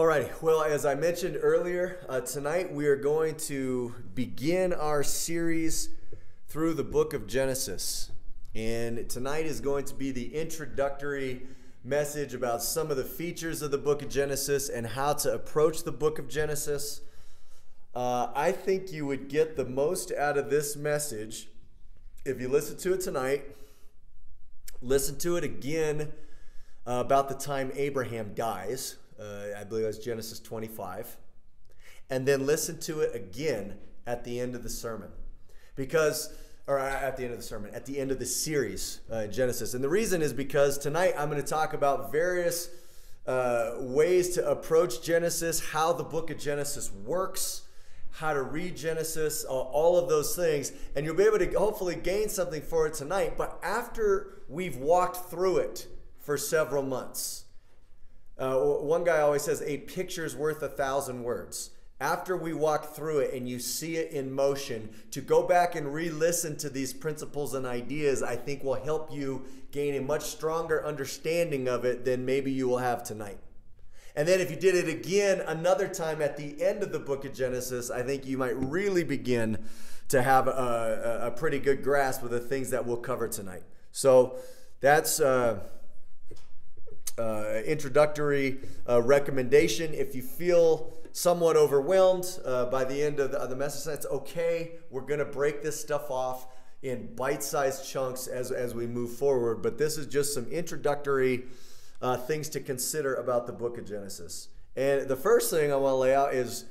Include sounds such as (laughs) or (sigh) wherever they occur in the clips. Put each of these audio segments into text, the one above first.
Alrighty, well, as I mentioned earlier, uh, tonight we are going to begin our series through the book of Genesis. And tonight is going to be the introductory message about some of the features of the book of Genesis and how to approach the book of Genesis. Uh, I think you would get the most out of this message if you listen to it tonight, listen to it again uh, about the time Abraham dies. Believe that's Genesis 25. And then listen to it again at the end of the sermon. Because, or at the end of the sermon, at the end of the series, uh, Genesis. And the reason is because tonight I'm going to talk about various uh, ways to approach Genesis, how the book of Genesis works how to read Genesis, all of those things, and you'll be able to hopefully gain something for it tonight. But after we've walked through it for several months, uh, one guy always says, a picture's worth a thousand words. After we walk through it and you see it in motion, to go back and re listen to these principles and ideas, I think will help you gain a much stronger understanding of it than maybe you will have tonight. And then if you did it again another time at the end of the book of Genesis, I think you might really begin to have a, a pretty good grasp of the things that we'll cover tonight. So that's uh, uh, introductory uh, recommendation. If you feel somewhat overwhelmed uh, by the end of the, of the message, that's okay. We're going to break this stuff off in bite-sized chunks as, as we move forward. But this is just some introductory uh, things to consider about the book of Genesis. And the first thing I want to lay out is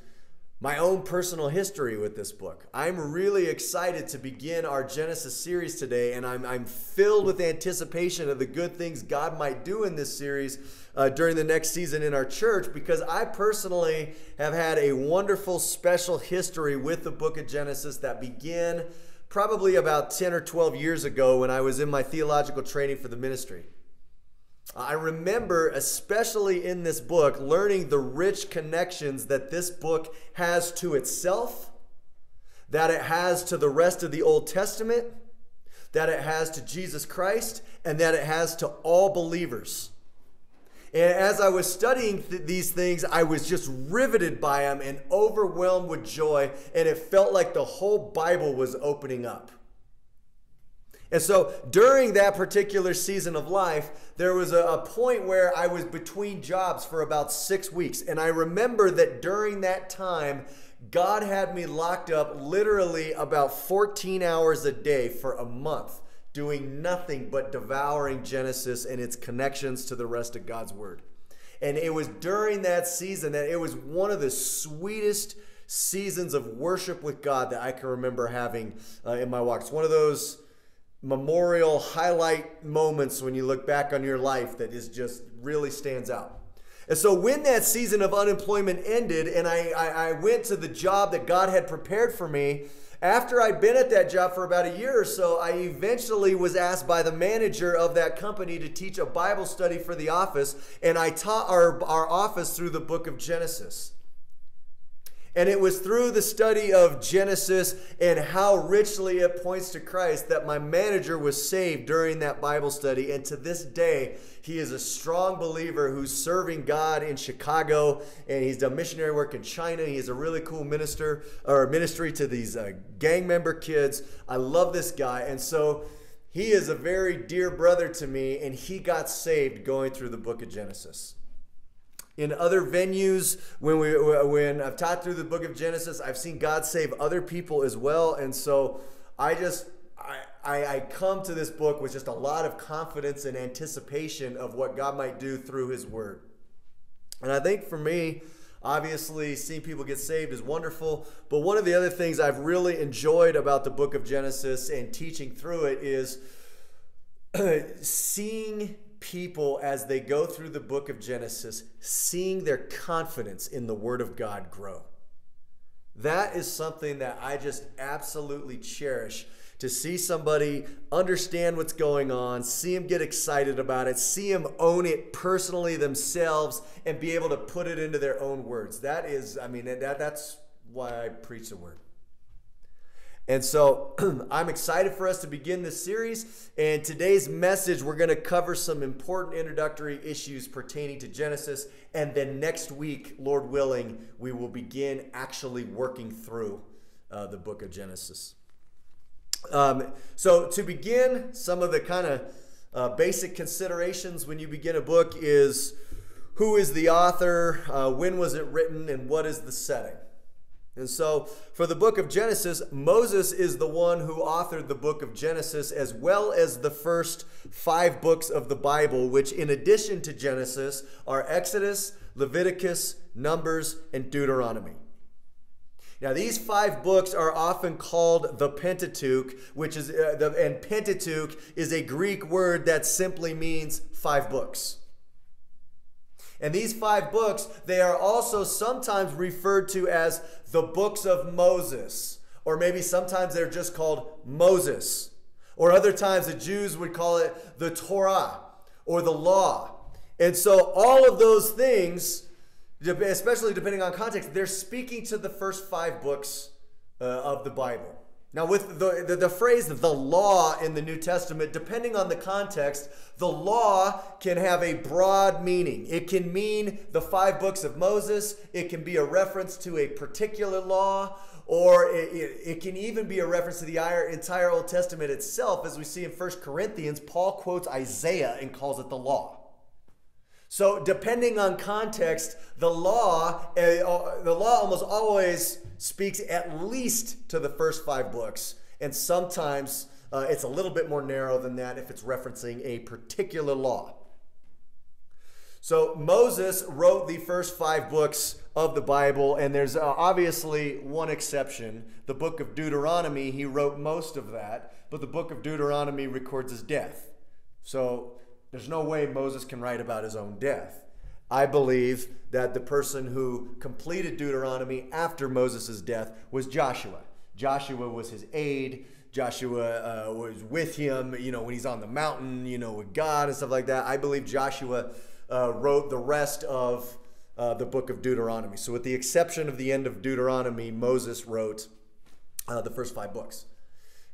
my own personal history with this book. I'm really excited to begin our Genesis series today, and I'm, I'm filled with anticipation of the good things God might do in this series uh, during the next season in our church because I personally have had a wonderful, special history with the book of Genesis that began probably about 10 or 12 years ago when I was in my theological training for the ministry. I remember, especially in this book, learning the rich connections that this book has to itself, that it has to the rest of the Old Testament, that it has to Jesus Christ, and that it has to all believers. And as I was studying th- these things, I was just riveted by them and overwhelmed with joy, and it felt like the whole Bible was opening up. And so during that particular season of life, there was a, a, point where I was between jobs for about six weeks. And I remember that during that time, God had me locked up literally about 14 hours a day for a month, doing nothing but devouring Genesis and its connections to the rest of God's Word. And it was during that season that it was one of the sweetest seasons of worship with God that I can remember having uh, in my walk. It's one of those memorial highlight moments when you look back on your life that is just really stands out. And so when that season of unemployment ended and I, I, I, went to the job that God had prepared for me, after I'd been at that job for about a year or so, I eventually was asked by the manager of that company to teach a Bible study for the office, and I taught our, our office through the book of Genesis. And it was through the study of Genesis and how richly it points to Christ that my manager was saved during that Bible study. And to this day, he is a strong believer who's serving God in Chicago and he's done missionary work in China. He is a really cool minister or ministry to these uh, gang member kids. I love this guy. And so he is a very dear brother to me, and he got saved going through the book of Genesis in other venues when we when I've taught through the book of Genesis, I've seen God save other people as well, and so I just I, I, I come to this book with just a lot of confidence and anticipation of what God might do through His Word. And I think for me, obviously, seeing people get saved is wonderful. But one of the other things I've really enjoyed about the book of Genesis and teaching through it is (clears throat) seeing people as they go through the book of Genesis seeing their confidence in the Word of God grow. That is something that I just absolutely cherish to see somebody understand what's going on, see them get excited about it, see them own it personally themselves, and be able to put it into their own words. That is, I mean, that, that's why I preach the Word. And so (clears throat) I'm excited for us to begin this series. And today's message, we're going to cover some important introductory issues pertaining to Genesis. And then next week, Lord willing, we will begin actually working through uh, the book of Genesis. Um, so, to begin, some of the kind of uh, basic considerations when you begin a book is who is the author, uh, when was it written, and what is the setting. And so, for the book of Genesis, Moses is the one who authored the book of Genesis as well as the first five books of the Bible, which, in addition to Genesis, are Exodus, Leviticus, Numbers, and Deuteronomy. Now, these five books are often called the Pentateuch, which is, uh, the, and Pentateuch is a Greek word that simply means five books. And these five books, they are also sometimes referred to as the books of Moses, or maybe sometimes they're just called Moses. Or other times the Jews would call it the Torah or the law. And so all of those things, especially depending on context, they're speaking to the first five books uh, of the Bible. Now, with the, the, the, phrase the law in the New Testament, depending on the context, the law can have a broad meaning. It can mean the five books of Moses, it can be a reference to a particular law, or it, it, it can even be a reference to the entire Old Testament itself. As we see in 1 Corinthians, Paul quotes Isaiah and calls it the law. So, depending on context, the law, uh, the law almost always speaks at least to the first five books, and sometimes uh, it's a little bit more narrow than that if it's referencing a particular law. So, Moses wrote the first five books of the Bible, and there's uh, obviously one exception. The book of Deuteronomy, he wrote most of that, but the book of Deuteronomy records his death. So, there's no way Moses can write about his own death. I believe that the person who completed Deuteronomy after Moses' death was Joshua. Joshua was his aide. Joshua uh, was with him, you know, when he's on the mountain, you know, with God and stuff like that. I believe Joshua uh, wrote the rest of uh, the book of Deuteronomy. So, with the exception of the end of Deuteronomy, Moses wrote uh, the first five books.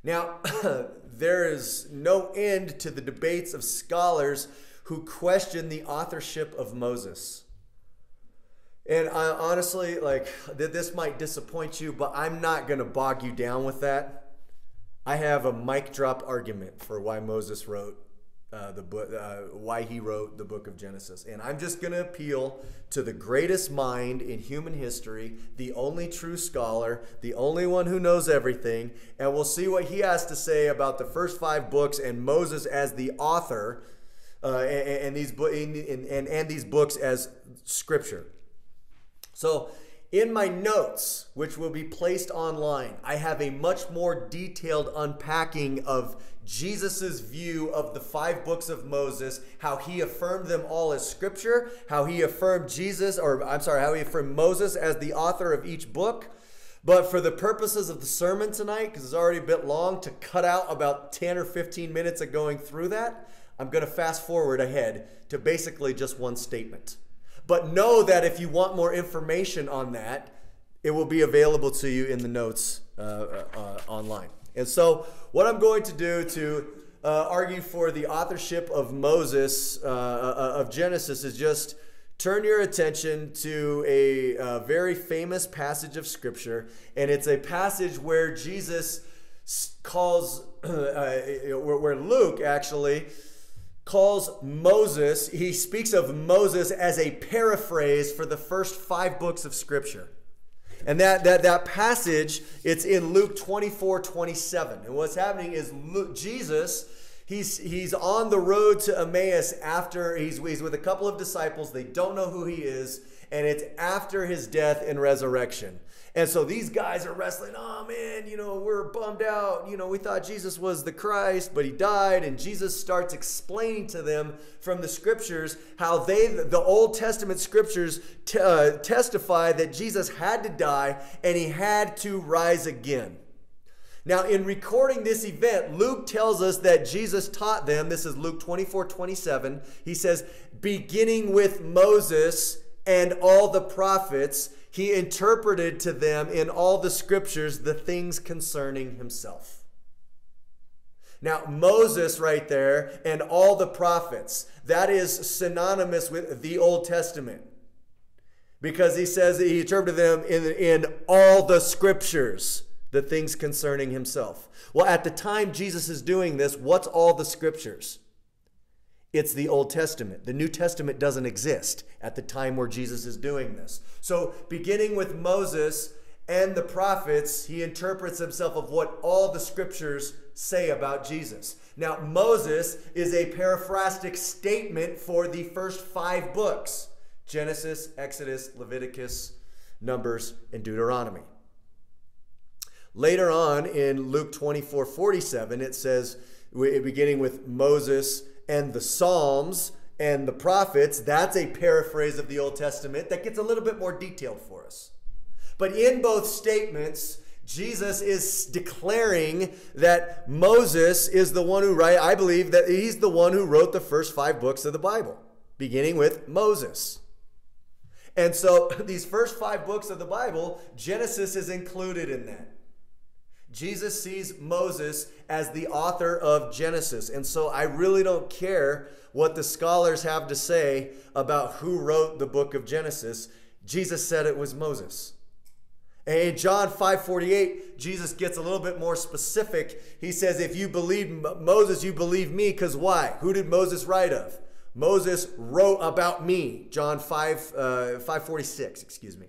Now, (laughs) there is no end to the debates of scholars who question the authorship of Moses. And I honestly, like, this might disappoint you, but I'm not going to bog you down with that. I have a mic drop argument for why Moses wrote uh, the book, uh, why he wrote the book of Genesis. And I'm just going to appeal to the greatest mind in human history, the only true scholar, the only one who knows everything, and we'll see what he has to say about the first five books and Moses as the author, uh, and, and, these and, and, and these books as scripture. So in my notes, which will be placed online, I have a much more detailed unpacking of Jesus' view of the five books of Moses, how he affirmed them all as scripture, how he affirmed Jesus, or I'm sorry, how he affirmed Moses as the author of each book. But for the purposes of the sermon tonight, because it's already a bit long, to cut out about 10 or 15 minutes of going through that, I'm going to fast forward ahead to basically just one statement. But know that if you want more information on that, it will be available to you in the notes uh, uh, uh, online. And so, what I'm going to do to uh, argue for the authorship of Moses, uh, uh, of Genesis, is just turn your attention to a, a very famous passage of Scripture. And it's a passage where Jesus calls, (clears throat) where Luke actually calls Moses, he speaks of Moses as a paraphrase for the first five books of Scripture. And that, that, that passage, it's in Luke 24 27. And what's happening is Luke, Jesus, he's, he's on the road to Emmaus after he's, he's with a couple of disciples. They don't know who he is. And it's after his death and resurrection. And so these guys are wrestling. Oh man, you know, we're bummed out. You know, we thought Jesus was the Christ, but he died. And Jesus starts explaining to them from the scriptures how they, the Old Testament scriptures, uh, testify that Jesus had to die and he had to rise again. Now, in recording this event, Luke tells us that Jesus taught them, this is Luke 24 27. He says, beginning with Moses and all the prophets, he interpreted to them in all the scriptures the things concerning himself. Now, Moses, right there, and all the prophets, that is synonymous with the Old Testament. Because he says that he interpreted them in, in all the scriptures, the things concerning himself. Well, at the time Jesus is doing this, what's all the scriptures? It's the Old Testament. The New Testament doesn't exist at the time where Jesus is doing this. So, beginning with Moses and the prophets, he interprets himself of what all the scriptures say about Jesus. Now, Moses is a paraphrastic statement for the first five books Genesis, Exodus, Leviticus, Numbers, and Deuteronomy. Later on in Luke 24 47, it says, beginning with Moses and the Psalms and the prophets, that's a paraphrase of the Old Testament that gets a little bit more detailed for us. But in both statements, Jesus is declaring that Moses is the one who write. I believe that he's the one who wrote the first five books of the Bible, beginning with Moses. And so (laughs) these first five books of the Bible, Genesis is included in that. Jesus sees Moses as the author of Genesis. And so I really don't care what the scholars have to say about who wrote the book of Genesis. Jesus said it was Moses. And in John 5:48, Jesus gets a little bit more specific. He says, "If you believe Moses, you believe me because why? Who did Moses write of? Moses wrote about me." John 5 uh, 546, excuse me.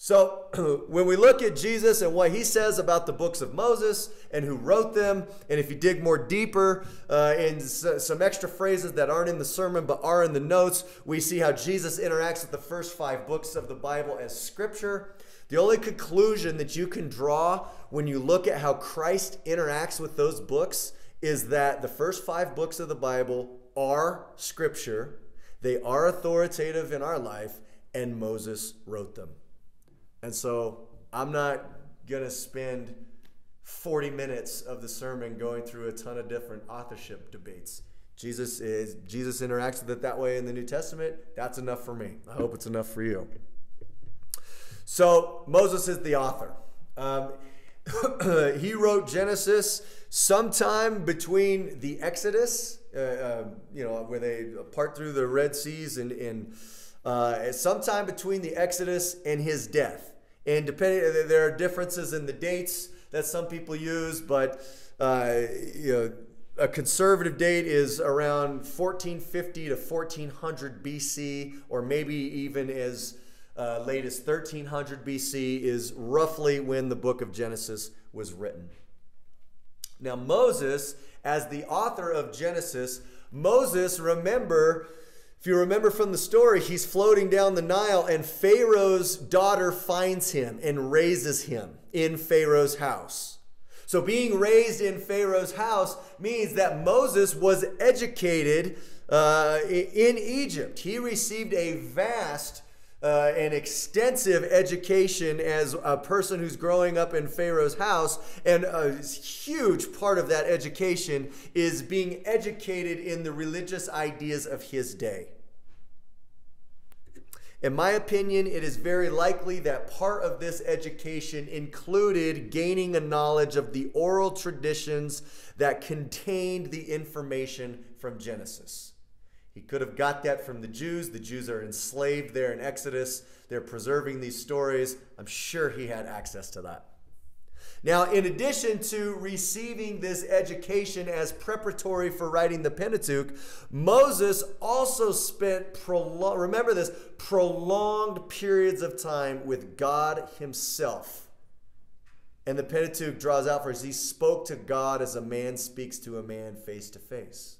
So, (clears throat) when we look at Jesus and what he says about the books of Moses and who wrote them, and if you dig more deeper uh, in some extra phrases that aren't in the sermon but are in the notes, we see how Jesus interacts with the first five books of the Bible as scripture. The only conclusion that you can draw when you look at how Christ interacts with those books is that the first five books of the Bible are scripture, they are authoritative in our life, and Moses wrote them. And so I'm not going to spend 40 minutes of the sermon going through a ton of different authorship debates. Jesus is Jesus interacts with it that way in the New Testament. That's enough for me. I hope it's enough for you. So Moses is the author. Um, (coughs) he wrote Genesis sometime between the Exodus, uh, uh, you know, where they part through the Red Seas and, and uh, sometime between the Exodus and his death. And depending, there are differences in the dates that some people use, but uh, you know, a conservative date is around 1450 to 1400 BC, or maybe even as uh, late as 1300 BC, is roughly when the book of Genesis was written. Now, Moses, as the author of Genesis, Moses, remember, if you remember from the story, he's floating down the Nile, and Pharaoh's daughter finds him and raises him in Pharaoh's house. So, being raised in Pharaoh's house means that Moses was educated uh, in Egypt. He received a vast uh, an extensive education as a person who's growing up in Pharaoh's house. And a huge part of that education is being educated in the religious ideas of his day. In my opinion, it is very likely that part of this education included gaining a knowledge of the oral traditions that contained the information from Genesis. He could have got that from the Jews. The Jews are enslaved there in Exodus. They're preserving these stories. I'm sure he had access to that. Now, in addition to receiving this education as preparatory for writing the Pentateuch, Moses also spent, prolong, remember this, prolonged periods of time with God himself. And the Pentateuch draws out for us, he spoke to God as a man speaks to a man face to face.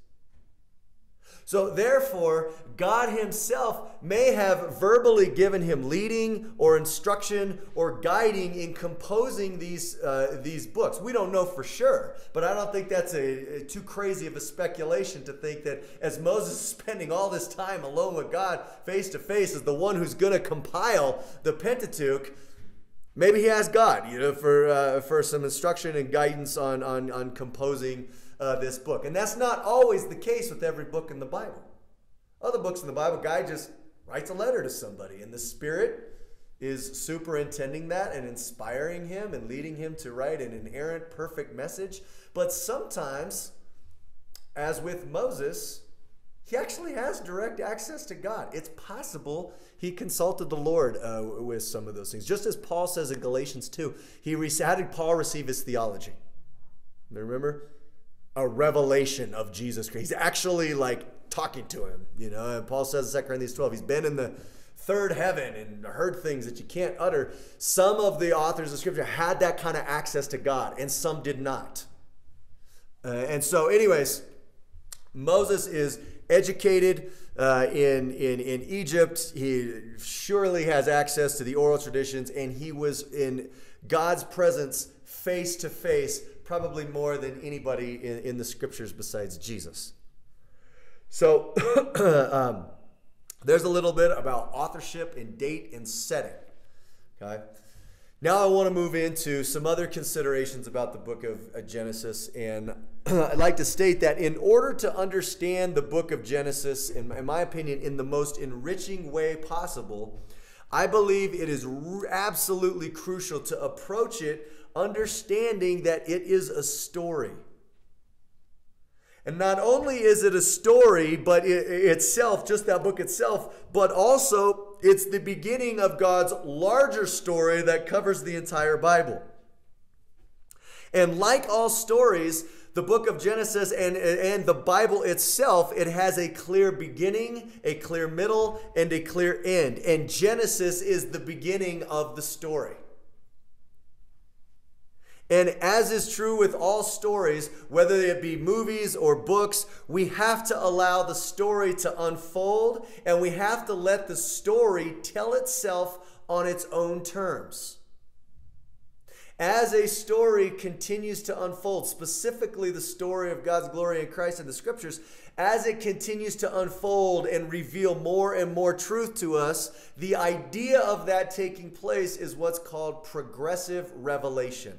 So, therefore, God Himself may have verbally given him leading or instruction or guiding in composing these, uh, these books. We don't know for sure, but I don't think that's a, a, too crazy of a speculation to think that as Moses is (laughs) spending all this time alone with God face to face as the one who's going to compile the Pentateuch, maybe he has God, you know, for, uh, for some instruction and guidance on, on, on composing uh, this book. And that's not always the case with every book in the Bible. Other books in the Bible, guy just writes a letter to somebody, and the Spirit is superintending that and inspiring him and leading him to write an inerrant, perfect message. But sometimes, as with Moses, he actually has direct access to God. It's possible he consulted the Lord uh, with some of those things. Just as Paul says in Galatians 2, he re- how did Paul receive his theology? Remember? A revelation of Jesus Christ. He's actually like talking to him, you know. And Paul says in 2 Corinthians 12, he's been in the third heaven and heard things that you can't utter. Some of the authors of Scripture had that kind of access to God, and some did not. Uh, and so, anyways, Moses is educated uh, in, in, in Egypt. He surely has access to the oral traditions, and he was in God's presence face to face, probably more than anybody in, in the scriptures besides Jesus. So, (clears throat) um, there's a little bit about authorship and date and setting. Okay. Now I want to move into some other considerations about the book of Genesis. And (clears throat) I'd like to state that in order to understand the book of Genesis, in my opinion, in the most enriching way possible, I believe it is absolutely crucial to approach it understanding that it is a story. And not only is it a story, but it, itself, just that book itself, but also it's the beginning of God's larger story that covers the entire Bible. And like all stories, the book of Genesis and, and the Bible itself, it has a clear beginning, a clear middle, and a clear end. And Genesis is the beginning of the story. And as is true with all stories, whether it be movies or books, we have to allow the story to unfold and we have to let the story tell itself on its own terms. As a story continues to unfold, specifically the story of God's glory in Christ in the scriptures, as it continues to unfold and reveal more and more truth to us, the idea of that taking place is what's called progressive revelation.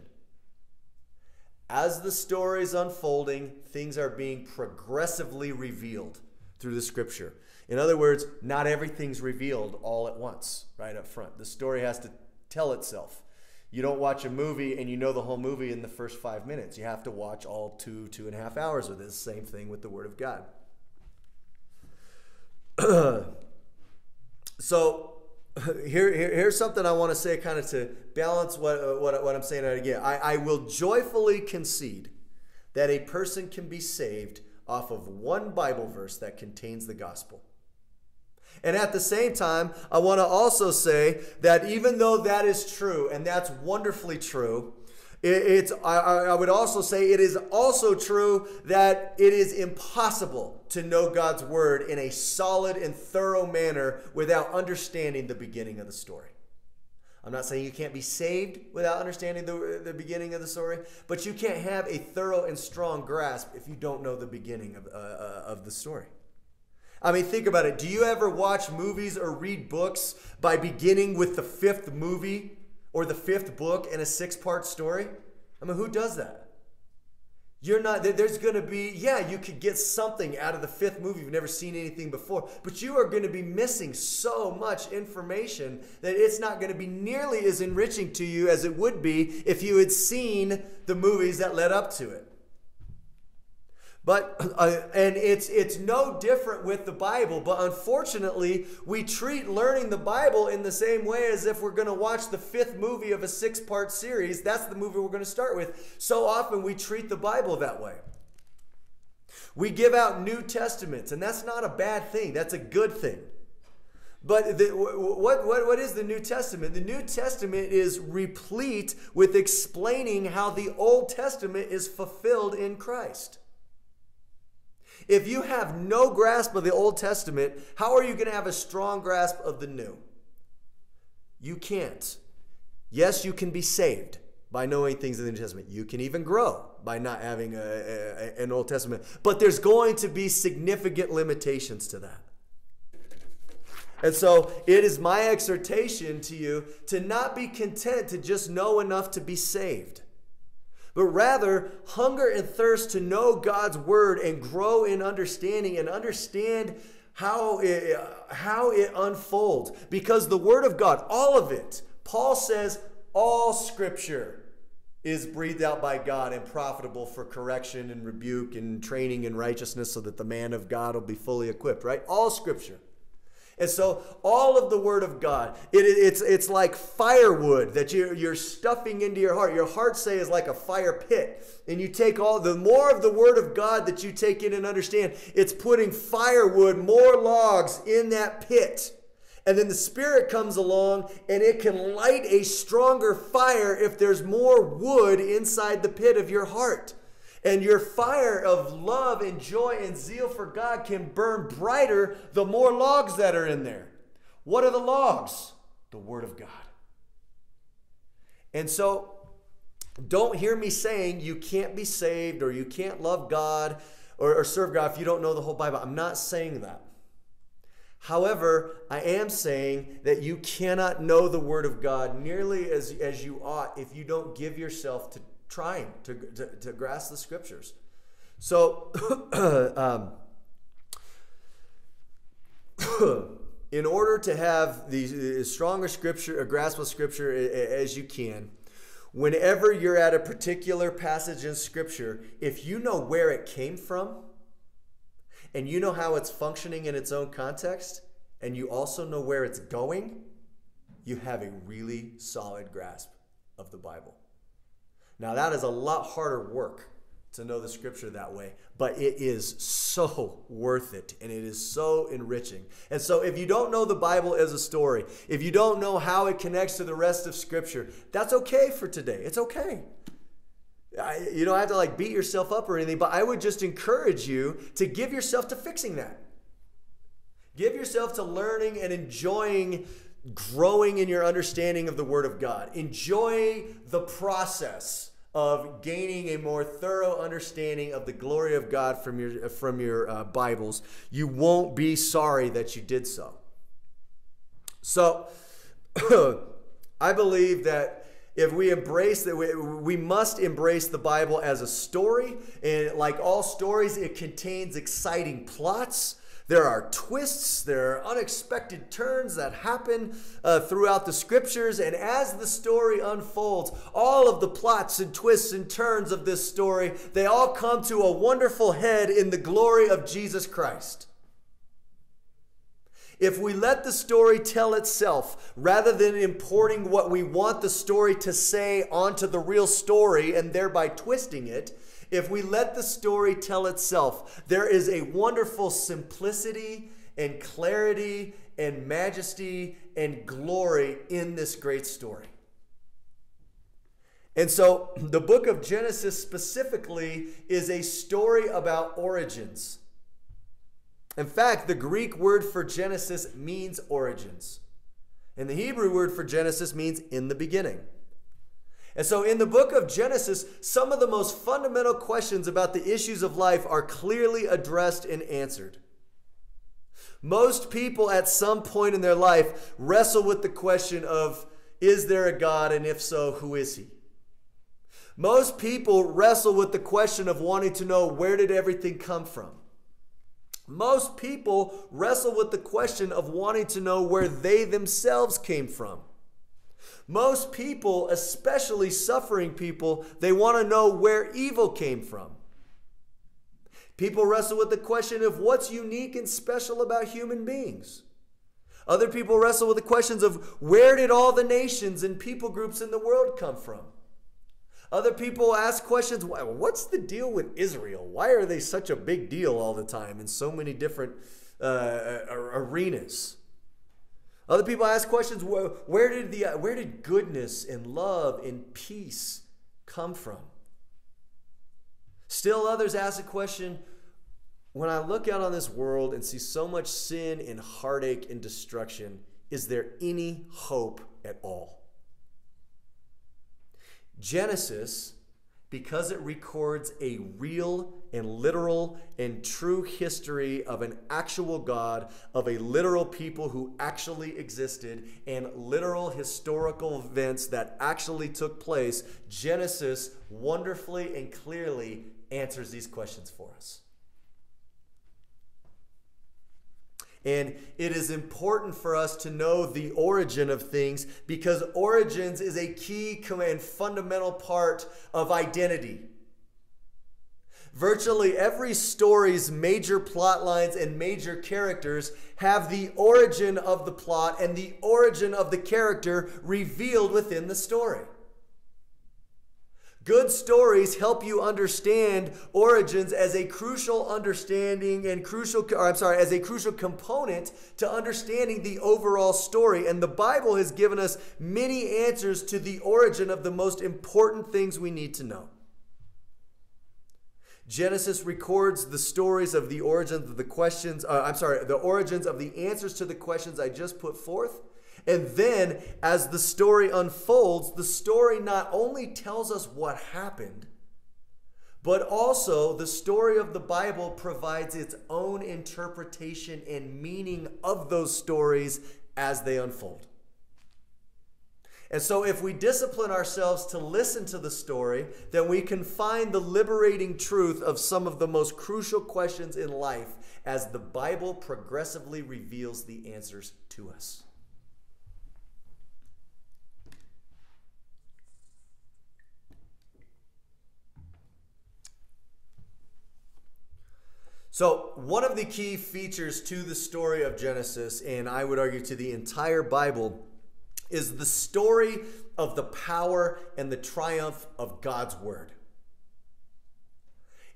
As the story is unfolding, things are being progressively revealed through the scripture. In other words, not everything's revealed all at once, right up front. The story has to tell itself. You don't watch a movie and you know the whole movie in the first five minutes. You have to watch all two, two and a half hours of this. Same thing with the Word of God. (clears throat) so here, here, here's something I want to say kind of to balance what, what, what I'm saying again. I, I will joyfully concede that a person can be saved off of one Bible verse that contains the gospel. And at the same time, I want to also say that even though that is true, and that's wonderfully true, it's, I, I would also say it is also true that it is impossible to know God's word in a solid and thorough manner without understanding the beginning of the story. I'm not saying you can't be saved without understanding the, the beginning of the story, but you can't have a thorough and strong grasp if you don't know the beginning of, uh, uh of the story. I mean, think about it. Do you ever watch movies or read books by beginning with the fifth movie or the fifth book in a six part story? I mean, who does that? You're not, there's to be, yeah, you could get something out of the fifth movie. You've never seen anything before, but you are to be missing so much information that it's not to be nearly as enriching to you as it would be if you had seen the movies that led up to it. But uh, and it's it's no different with the Bible, but unfortunately, we treat learning the Bible in the same way as if we're going to watch the fifth movie of a six-part series. That's the movie we're going to start with. So often we treat the Bible that way. We give out New Testaments, and that's not a bad thing. That's a good thing. But the, what, what, what is the New Testament? The New Testament is replete with explaining how the Old Testament is fulfilled in Christ. If you have no grasp of the Old Testament, how are you going to have a strong grasp of the New? You can't. Yes, you can be saved by knowing things in the New Testament. You can even grow by not having a, a, an Old Testament. But there's going to be significant limitations to that. And so it is my exhortation to you to not be content to just know enough to be saved but rather hunger and thirst to know God's word and grow in understanding and understand how it, how it unfolds. Because the Word of God, all of it, Paul says, all Scripture is breathed out by God and profitable for correction and rebuke and training in righteousness so that the man of God will be fully equipped, right? All Scripture. And so all of the Word of God, it, it's, it's like firewood that you're, you're stuffing into your heart. Your heart, say, is like a fire pit. And you take all, the more of the Word of God that you take in and understand, it's putting firewood, more logs in that pit. And then the Spirit comes along and it can light a stronger fire if there's more wood inside the pit of your heart. And your fire of love and joy and zeal for God can burn brighter the more logs that are in there. What are the logs? The Word of God. And so, don't hear me saying you can't be saved or you can't love God or, or serve God if you don't know the whole Bible. I'm not saying that. However, I am saying that you cannot know the Word of God nearly as, as you ought if you don't give yourself to trying to, to, to grasp the scriptures. So, (coughs) um, (coughs) in order to have the stronger scripture, a grasp of scripture as you can, whenever you're at a particular passage in scripture, if you know where it came from and you know how it's functioning in its own context, and you also know where it's going, you have a really solid grasp of the Bible. Now, that is a lot harder work to know the scripture that way, but it is so worth it and it is so enriching. And so, if you don't know the Bible as a story, if you don't know how it connects to the rest of scripture, that's okay for today. It's okay. I, you don't have to like beat yourself up or anything, but I would just encourage you to give yourself to fixing that. Give yourself to learning and enjoying growing in your understanding of the Word of God. Enjoy the process of gaining a more thorough understanding of the glory of God from your from your uh, Bibles, you won't be sorry that you did so. So, (clears throat) I believe that if we embrace that we, we must embrace the bible as a story and like all stories it contains exciting plots there are twists, there are unexpected turns that happen uh, throughout the scriptures. And as the story unfolds, all of the plots and twists and turns of this story, they all come to a wonderful head in the glory of Jesus Christ. If we let the story tell itself rather than importing what we want the story to say onto the real story and thereby twisting it, if we let the story tell itself, there is a wonderful simplicity and clarity and majesty and glory in this great story. And so (clears throat) the book of Genesis specifically is a story about origins. In fact, the Greek word for Genesis means origins. And the Hebrew word for Genesis means in the beginning. And so, in the book of Genesis, some of the most fundamental questions about the issues of life are clearly addressed and answered. Most people at some point in their life wrestle with the question of is there a God, and if so, who is he? Most people wrestle with the question of wanting to know where did everything come from? Most people wrestle with the question of wanting to know where they themselves came from. Most people, especially suffering people, they want to know where evil came from. People wrestle with the question of what's unique and special about human beings. Other people wrestle with the questions of where did all the nations and people groups in the world come from? Other people ask questions what's the deal with Israel? Why are they such a big deal all the time in so many different uh, arenas? Other people ask questions where did, the, where did goodness and love and peace come from? Still, others ask the question when I look out on this world and see so much sin and heartache and destruction, is there any hope at all? Genesis because it records a real and literal and true history of an actual God, of a literal people who actually existed, and literal historical events that actually took place, Genesis wonderfully and clearly answers these questions for us. And it is important for us to know the origin of things because origins is a key and fundamental part of identity. Virtually every story's major plot lines and major characters have the origin of the plot and the origin of the character revealed within the story. Good stories help you understand origins as a crucial understanding and crucial, or I'm sorry, as a crucial component to understanding the overall story. And the Bible has given us many answers to the origin of the most important things we need to know. Genesis records the stories of the origins of the questions, uh, I'm sorry, the origins of the answers to the questions I just put forth. And then, as the story unfolds, the story not only tells us what happened, but also the story of the Bible provides its own interpretation and meaning of those stories as they unfold. And so, if we discipline ourselves to listen to the story, then we can find the liberating truth of some of the most crucial questions in life as the Bible progressively reveals the answers to us. So, one of the key features to the story of Genesis, and I would argue to the entire Bible, is the story of the power and the triumph of God's word.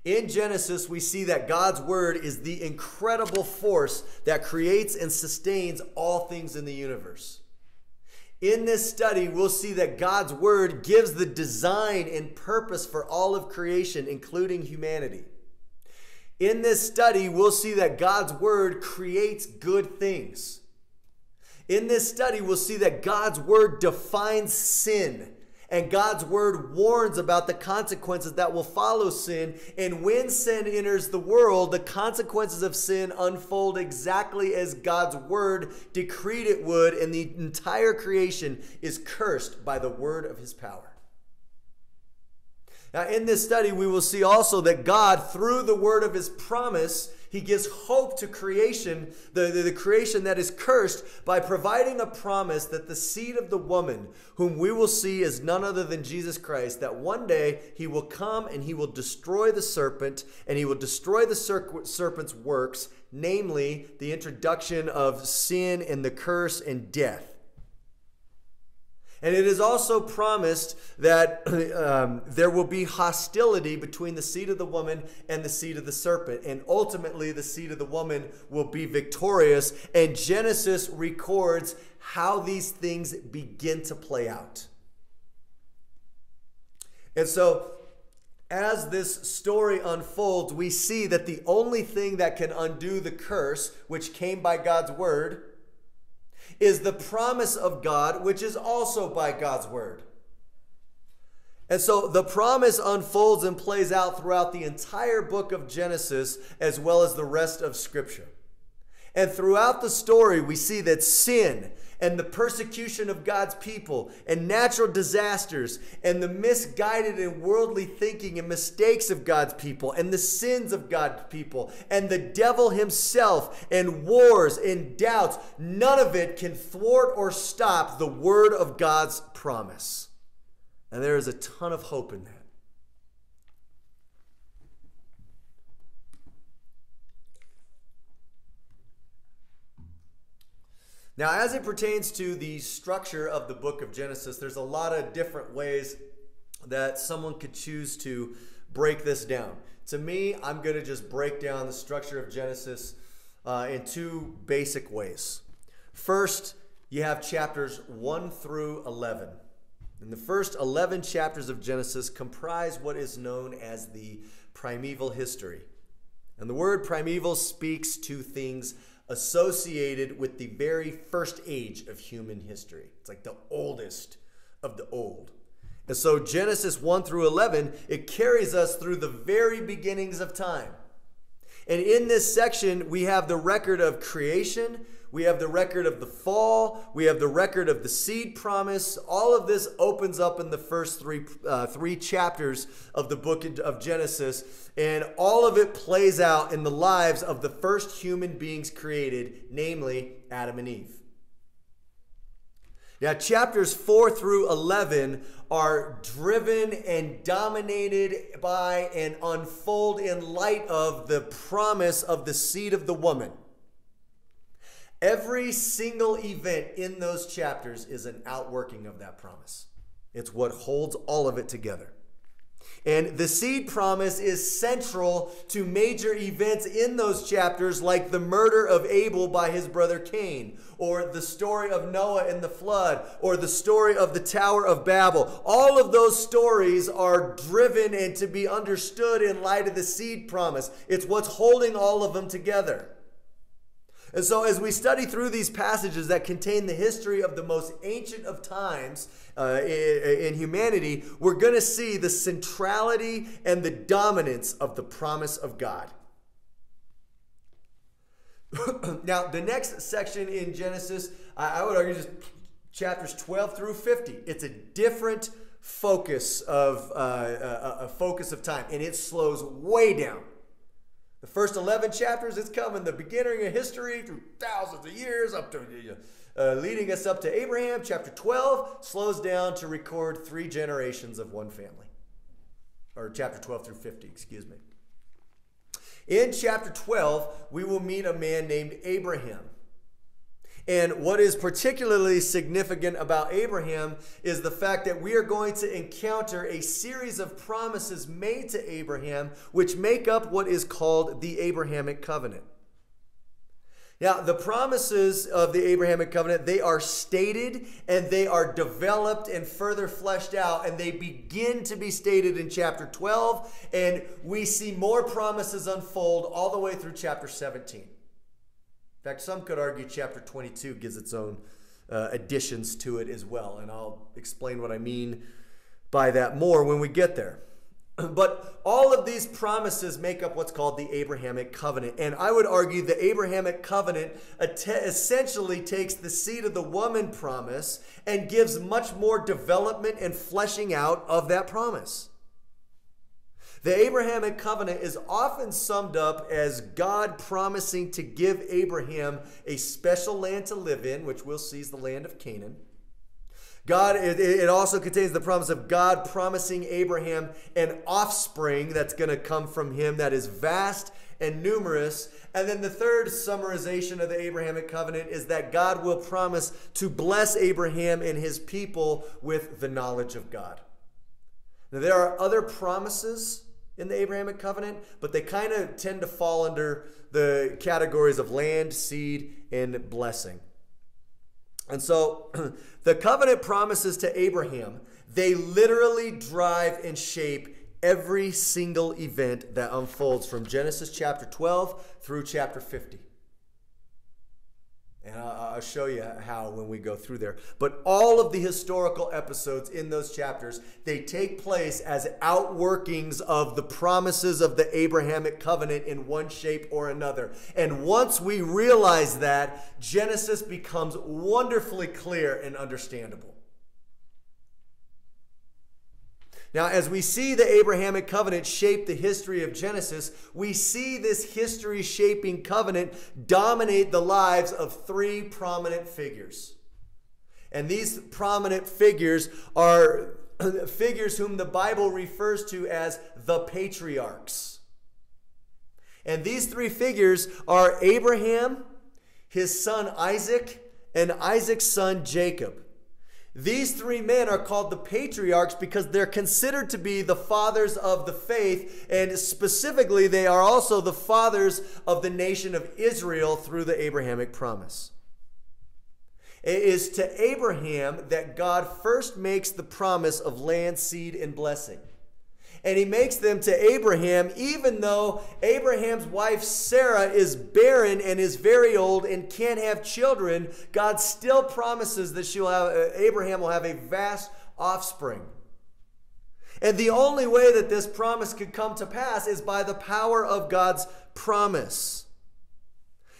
In Genesis, we see that God's word is the incredible force that creates and sustains all things in the universe. In this study, we'll see that God's word gives the design and purpose for all of creation, including humanity. In this study, we'll see that God's word creates good things. In this study, we'll see that God's word defines sin. And God's word warns about the consequences that will follow sin. And when sin enters the world, the consequences of sin unfold exactly as God's word decreed it would, and the entire creation is cursed by the word of his power. Now, in this study, we will see also that God, through the word of his promise, he gives hope to creation, the, the, the, creation that is cursed, by providing a promise that the seed of the woman, whom we will see is none other than Jesus Christ, that one day he will come and he will destroy the serpent and he will destroy the serpent's works, namely the introduction of sin and the curse and death. And it is also promised that (clears throat) um, there will be hostility between the seed of the woman and the seed of the serpent. And ultimately, the seed of the woman will be victorious. And Genesis records how these things begin to play out. And so, as this story unfolds, we see that the only thing that can undo the curse, which came by God's word, is the promise of God, which is also by God's word. And so the promise unfolds and plays out throughout the entire book of Genesis as well as the rest of Scripture. And throughout the story, we see that sin and the persecution of God's people and natural disasters and the misguided and worldly thinking and mistakes of God's people and the sins of God's people and the devil himself and wars and doubts, none of it can thwart or stop the word of God's promise. And there is a ton of hope in that. Now, as it pertains to the structure of the book of Genesis, there's a lot of different ways that someone could choose to break this down. To me, I'm going to just break down the structure of Genesis uh, in two basic ways. First, you have chapters 1 through 11. And the first 11 chapters of Genesis comprise what is known as the primeval history. And the word primeval speaks to things associated with the very first age of human history. It's like the oldest of the old. And so Genesis 1 through 11, it carries us through the very beginnings of time. And in this section, we have the record of creation, We have the record of the fall. We have the record of the seed promise. All of this opens up in the first three, uh, three chapters of the book of Genesis. And all of it plays out in the lives of the first human beings created, namely Adam and Eve. Now, chapters 4 through 11 are driven and dominated by and unfold in light of the promise of the seed of the woman. Every single event in those chapters is an outworking of that promise. It's what holds all of it together. And the seed promise is central to major events in those chapters, like the murder of Abel by his brother Cain, or the story of Noah and the flood, or the story of the Tower of Babel. All of those stories are driven and to be understood in light of the seed promise. It's what's holding all of them together. And so, as we study through these passages that contain the history of the most ancient of times uh, in, humanity, we're going to see the centrality and the dominance of the promise of God. (coughs) now, the next section in Genesis, I, I would argue, just chapters 12 through 50. It's a different focus of uh, a, a focus of time, and it slows way down. The first 11 chapters, it's coming the beginning of history through thousands of years up to uh, leading us up to Abraham. Chapter 12 slows down to record three generations of one family. Or chapter 12 through 50, excuse me. In chapter 12, we will meet a man named Abraham. And what is particularly significant about Abraham is the fact that we are going to encounter a series of promises made to Abraham, which make up what is called the Abrahamic covenant. Now, the promises of the Abrahamic covenant, they are stated and they are developed and further fleshed out, and they begin to be stated in chapter 12, and we see more promises unfold all the way through chapter 17. In fact, some could argue chapter 22 gives its own uh, additions to it as well. And I'll explain what I mean by that more when we get there. (clears throat) But all of these promises make up what's called the Abrahamic covenant. And I would argue the Abrahamic covenant essentially takes the seed of the woman promise and gives much more development and fleshing out of that promise. The Abrahamic covenant is often summed up as God promising to give Abraham a special land to live in, which we'll see is the land of Canaan. God, it, also contains the promise of God promising Abraham an offspring that's going to come from him that is vast and numerous. And then the third summarization of the Abrahamic covenant is that God will promise to bless Abraham and his people with the knowledge of God. Now, there are other promises in the Abrahamic covenant, but they kind of tend to fall under the categories of land, seed, and blessing. And so (clears throat) the covenant promises to Abraham, they literally drive and shape every single event that unfolds from Genesis chapter 12 through chapter 50. And I'll show you how when we go through there. But all of the historical episodes in those chapters, they take place as outworkings of the promises of the Abrahamic covenant in one shape or another. And once we realize that, Genesis becomes wonderfully clear and understandable. Now, as we see the Abrahamic covenant shape the history of Genesis, we see this history shaping covenant dominate the lives of three prominent figures. And these prominent figures are (clears throat) figures whom the Bible refers to as the patriarchs. And these three figures are Abraham, his son Isaac, and Isaac's son Jacob. These three men are called the patriarchs because they're considered to be the fathers of the faith, and specifically, they are also the fathers of the nation of Israel through the Abrahamic promise. It is to Abraham that God first makes the promise of land, seed, and blessing and he makes them to Abraham, even though Abraham's wife Sarah is barren and is very old and can't have children. God still promises that she'll have, uh, Abraham will have a vast offspring. And the only way that this promise could come to pass is by the power of God's promise.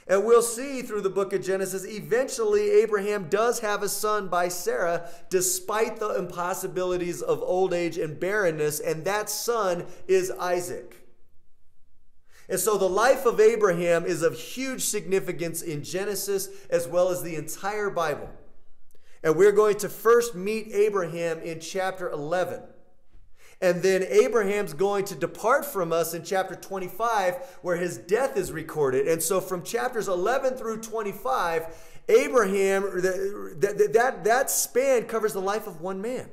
And we'll see through the book of Genesis, eventually Abraham does have a son by Sarah, despite the impossibilities of old age and barrenness, and that son is Isaac. And so the life of Abraham is of huge significance in Genesis as well as the entire Bible. And we're going to first meet Abraham in chapter 11. And then Abraham's going to depart from us in chapter 25, where his death is recorded. And so from chapters 11 through 25, Abraham, that, that, that span covers the life of one man.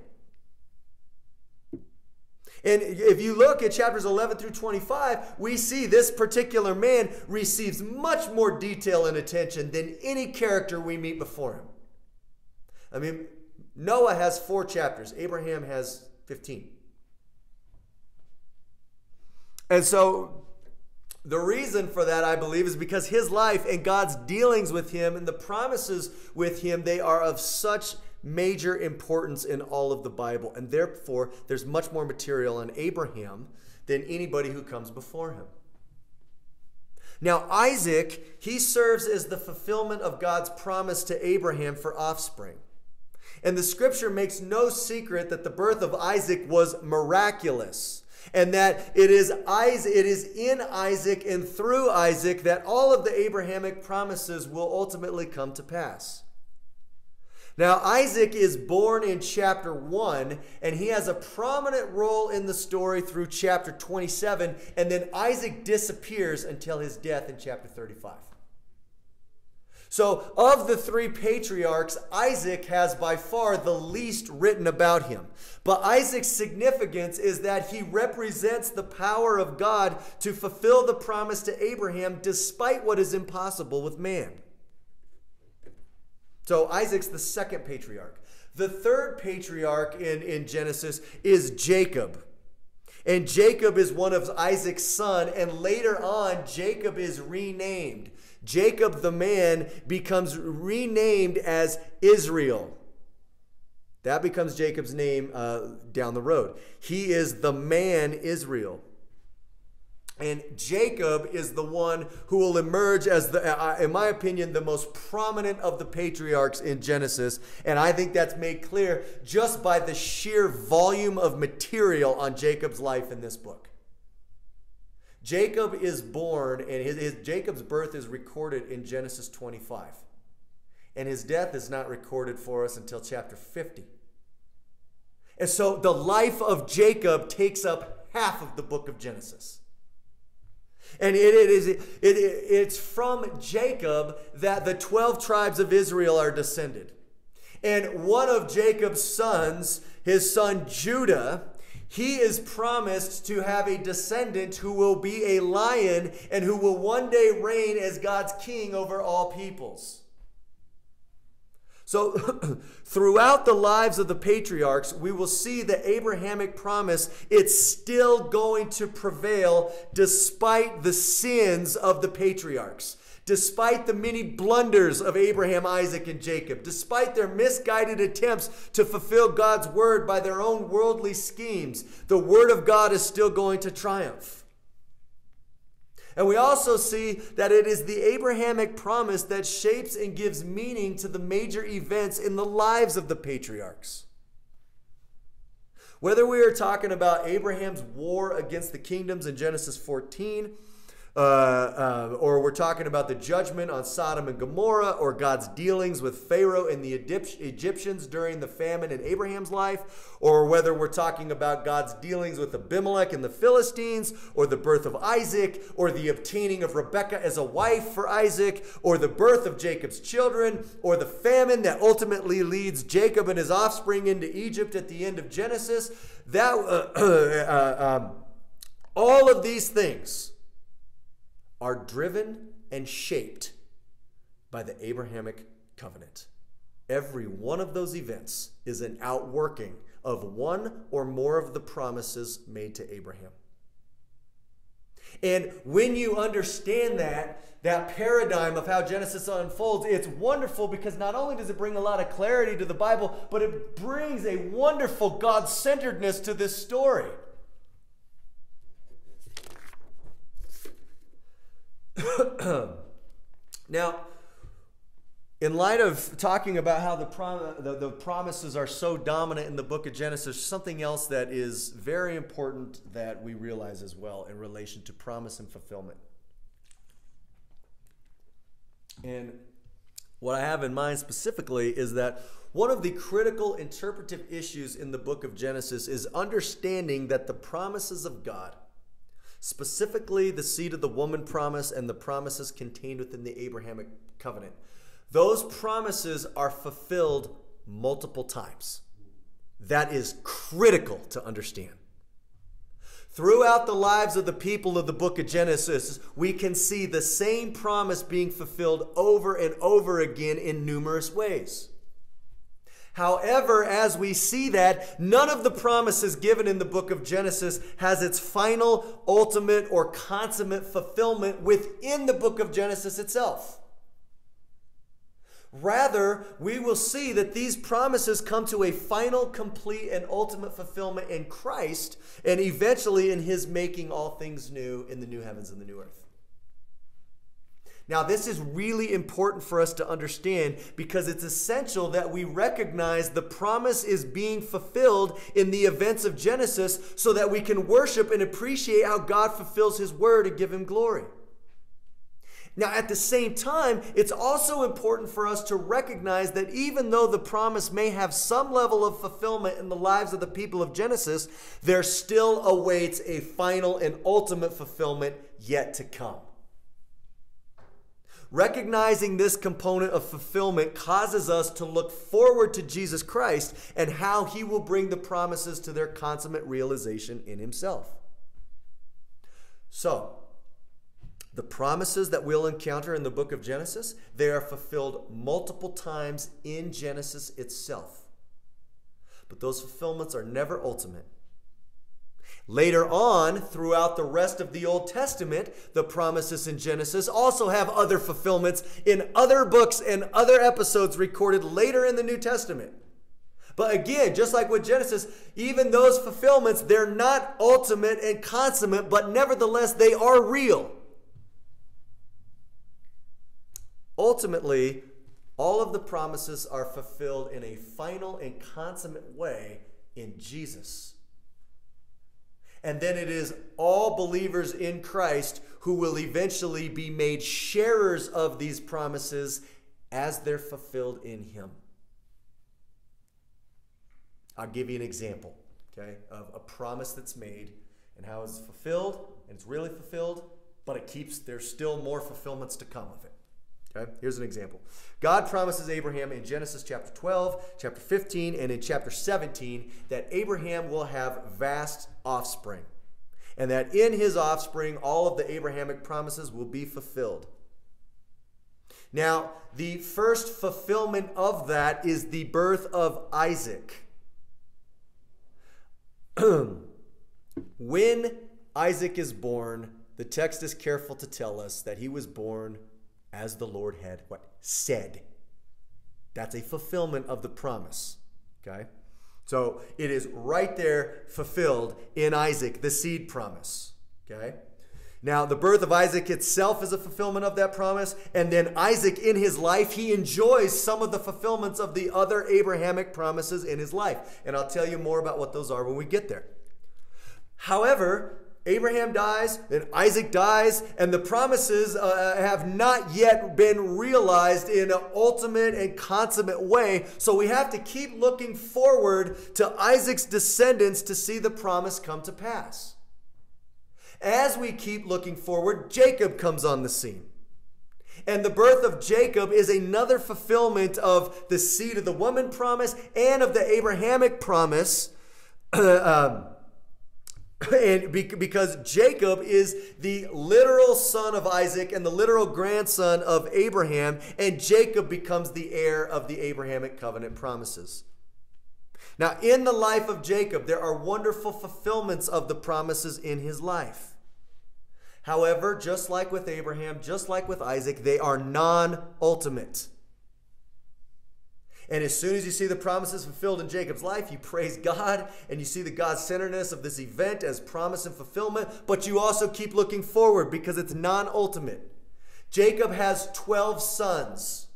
And if you look at chapters 11 through 25, we see this particular man receives much more detail and attention than any character we meet before him. I mean, Noah has four chapters, Abraham has 15. And so the reason for that, I believe, is because his life and God's dealings with him and the promises with him, they are of such major importance in all of the Bible. And therefore, there's much more material on Abraham than anybody who comes before him. Now, Isaac, he serves as the fulfillment of God's promise to Abraham for offspring. And the scripture makes no secret that the birth of Isaac was miraculous and that it is Isaac, it is in Isaac and through Isaac that all of the Abrahamic promises will ultimately come to pass. Now, Isaac is born in chapter 1, and he has a prominent role in the story through chapter 27, and then Isaac disappears until his death in chapter 35. So, of the three patriarchs, Isaac has by far the least written about him. But Isaac's significance is that he represents the power of God to fulfill the promise to Abraham despite what is impossible with man. So, Isaac's the second patriarch. The third patriarch in, in Genesis is Jacob. And Jacob is one of Isaac's son, and later on, Jacob is renamed. Jacob the man becomes renamed as Israel. That becomes Jacob's name uh, down the road. He is the man Israel. And Jacob is the one who will emerge as the, uh, in my opinion, the most prominent of the patriarchs in Genesis. And I think that's made clear just by the sheer volume of material on Jacob's life in this book. Jacob is born, and his, his, Jacob's birth is recorded in Genesis 25. And his death is not recorded for us until chapter 50. And so the life of Jacob takes up half of the book of Genesis. And it, it is, it, it, it's from Jacob that the 12 tribes of Israel are descended. And one of Jacob's sons, his son Judah, he is promised to have a descendant who will be a lion and who will one day reign as God's king over all peoples. So, (clears throat) throughout the lives of the patriarchs, we will see the Abrahamic promise, it's still going to prevail despite the sins of the patriarchs despite the many blunders of Abraham, Isaac, and Jacob, despite their misguided attempts to fulfill God's word by their own worldly schemes, the word of God is still going to triumph. And we also see that it is the Abrahamic promise that shapes and gives meaning to the major events in the lives of the patriarchs. Whether we are talking about Abraham's war against the kingdoms in Genesis 14, uh, uh, or we're talking about the judgment on Sodom and Gomorrah, or God's dealings with Pharaoh and the Egyptians during the famine in Abraham's life, or whether we're talking about God's dealings with Abimelech and the Philistines, or the birth of Isaac, or the obtaining of Rebekah as a wife for Isaac, or the birth of Jacob's children, or the famine that ultimately leads Jacob and his offspring into Egypt at the end of Genesis. That uh, (clears throat) uh um, all of these things are driven and shaped by the Abrahamic covenant. Every one of those events is an outworking of one or more of the promises made to Abraham. And when you understand that, that paradigm of how Genesis unfolds, it's wonderful because not only does it bring a lot of clarity to the Bible, but it brings a wonderful God centeredness to this story. (coughs) Now, in light of talking about how the, prom- the, the, promises are so dominant in the book of Genesis, something else that is very important that we realize as well in relation to promise and fulfillment. And what I have in mind specifically is that one of the critical interpretive issues in the book of Genesis is understanding that the promises of God, specifically the seed of the woman promise and the promises contained within the Abrahamic covenant, those promises are fulfilled multiple times. That is critical to understand. Throughout the lives of the people of the book of Genesis, we can see the same promise being fulfilled over and over again in numerous ways. However, as we see that, none of the promises given in the book of Genesis has its final, ultimate, or consummate fulfillment within the book of Genesis itself. Rather, we will see that these promises come to a final, complete, and ultimate fulfillment in Christ and eventually in His making all things new in the new heavens and the new earth. Now, this is really important for us to understand because it's essential that we recognize the promise is being fulfilled in the events of Genesis so that we can worship and appreciate how God fulfills His word and give Him glory. Now, at the same time, it's also important for us to recognize that even though the promise may have some level of fulfillment in the lives of the people of Genesis, there still awaits a final and ultimate fulfillment yet to come. Recognizing this component of fulfillment causes us to look forward to Jesus Christ and how he will bring the promises to their consummate realization in himself. So, the promises that we'll encounter in the book of Genesis, they are fulfilled multiple times in Genesis itself. But those fulfillments are never ultimate. Later on, throughout the rest of the Old Testament, the promises in Genesis also have other fulfillments in other books and other episodes recorded later in the New Testament. But again, just like with Genesis, even those fulfillments, they're not ultimate and consummate, but nevertheless, they are real. Ultimately, all of the promises are fulfilled in a final and consummate way in Jesus. And then it is all believers in Christ who will eventually be made sharers of these promises as they're fulfilled in Him. I'll give you an example, okay, of a promise that's made and how it's fulfilled, and it's really fulfilled, but it keeps, there's still more fulfillments to come of it. Okay, here's an example. God promises Abraham in Genesis chapter 12, chapter 15, and in chapter 17 that Abraham will have vast offspring, and that in his offspring all of the Abrahamic promises will be fulfilled. Now, the first fulfillment of that is the birth of Isaac. (clears throat) when Isaac is born, the text is careful to tell us that he was born as the Lord had what said. That's a fulfillment of the promise. Okay? So it is right there fulfilled in Isaac, the seed promise. Okay? Now, the birth of Isaac itself is a fulfillment of that promise. And then Isaac, in his life, he enjoys some of the fulfillments of the other Abrahamic promises in his life. And I'll tell you more about what those are when we get there. However, Abraham dies, then Isaac dies, and the promises uh, have not yet been realized in an ultimate and consummate way. So we have to keep looking forward to Isaac's descendants to see the promise come to pass. As we keep looking forward, Jacob comes on the scene. And the birth of Jacob is another fulfillment of the seed of the woman promise and of the Abrahamic promise. (clears throat) um, (laughs) and because Jacob is the literal son of Isaac and the literal grandson of Abraham, and Jacob becomes the heir of the Abrahamic covenant promises. Now, in the life of Jacob, there are wonderful fulfillments of the promises in his life. However, just like with Abraham, just like with Isaac, they are non ultimate. And as soon as you see the promises fulfilled in Jacob's life, you praise God and you see the God centeredness of this event as promise and fulfillment, but you also keep looking forward because it's non ultimate. Jacob has 12 sons.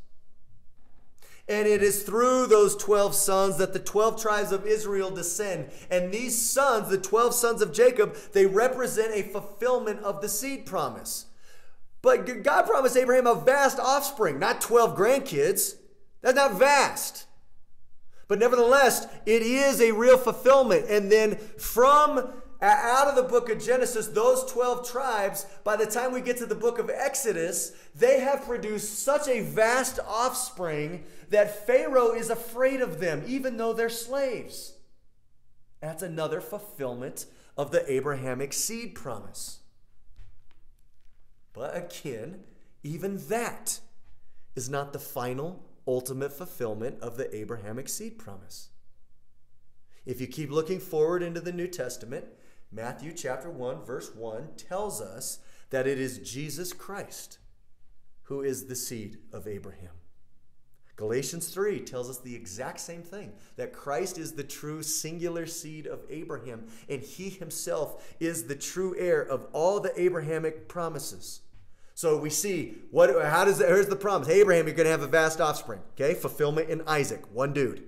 And it is through those 12 sons that the 12 tribes of Israel descend. And these sons, the 12 sons of Jacob, they represent a fulfillment of the seed promise. But God promised Abraham a vast offspring, not 12 grandkids. That's not vast. But nevertheless, it is a real fulfillment. And then from uh, out of the book of Genesis, those 12 tribes, by the time we get to the book of Exodus, they have produced such a vast offspring that Pharaoh is afraid of them, even though they're slaves. That's another fulfillment of the Abrahamic seed promise. But again, even that is not the final, ultimate fulfillment of the Abrahamic seed promise. If you keep looking forward into the New Testament, Matthew chapter 1 verse 1 tells us that it is Jesus Christ who is the seed of Abraham. Galatians 3 tells us the exact same thing that Christ is the true singular seed of Abraham, and he himself is the true heir of all the Abrahamic promises. So we see what how does here's the promise. Hey, Abraham, you're going to have a vast offspring. Okay, fulfillment in Isaac, one dude.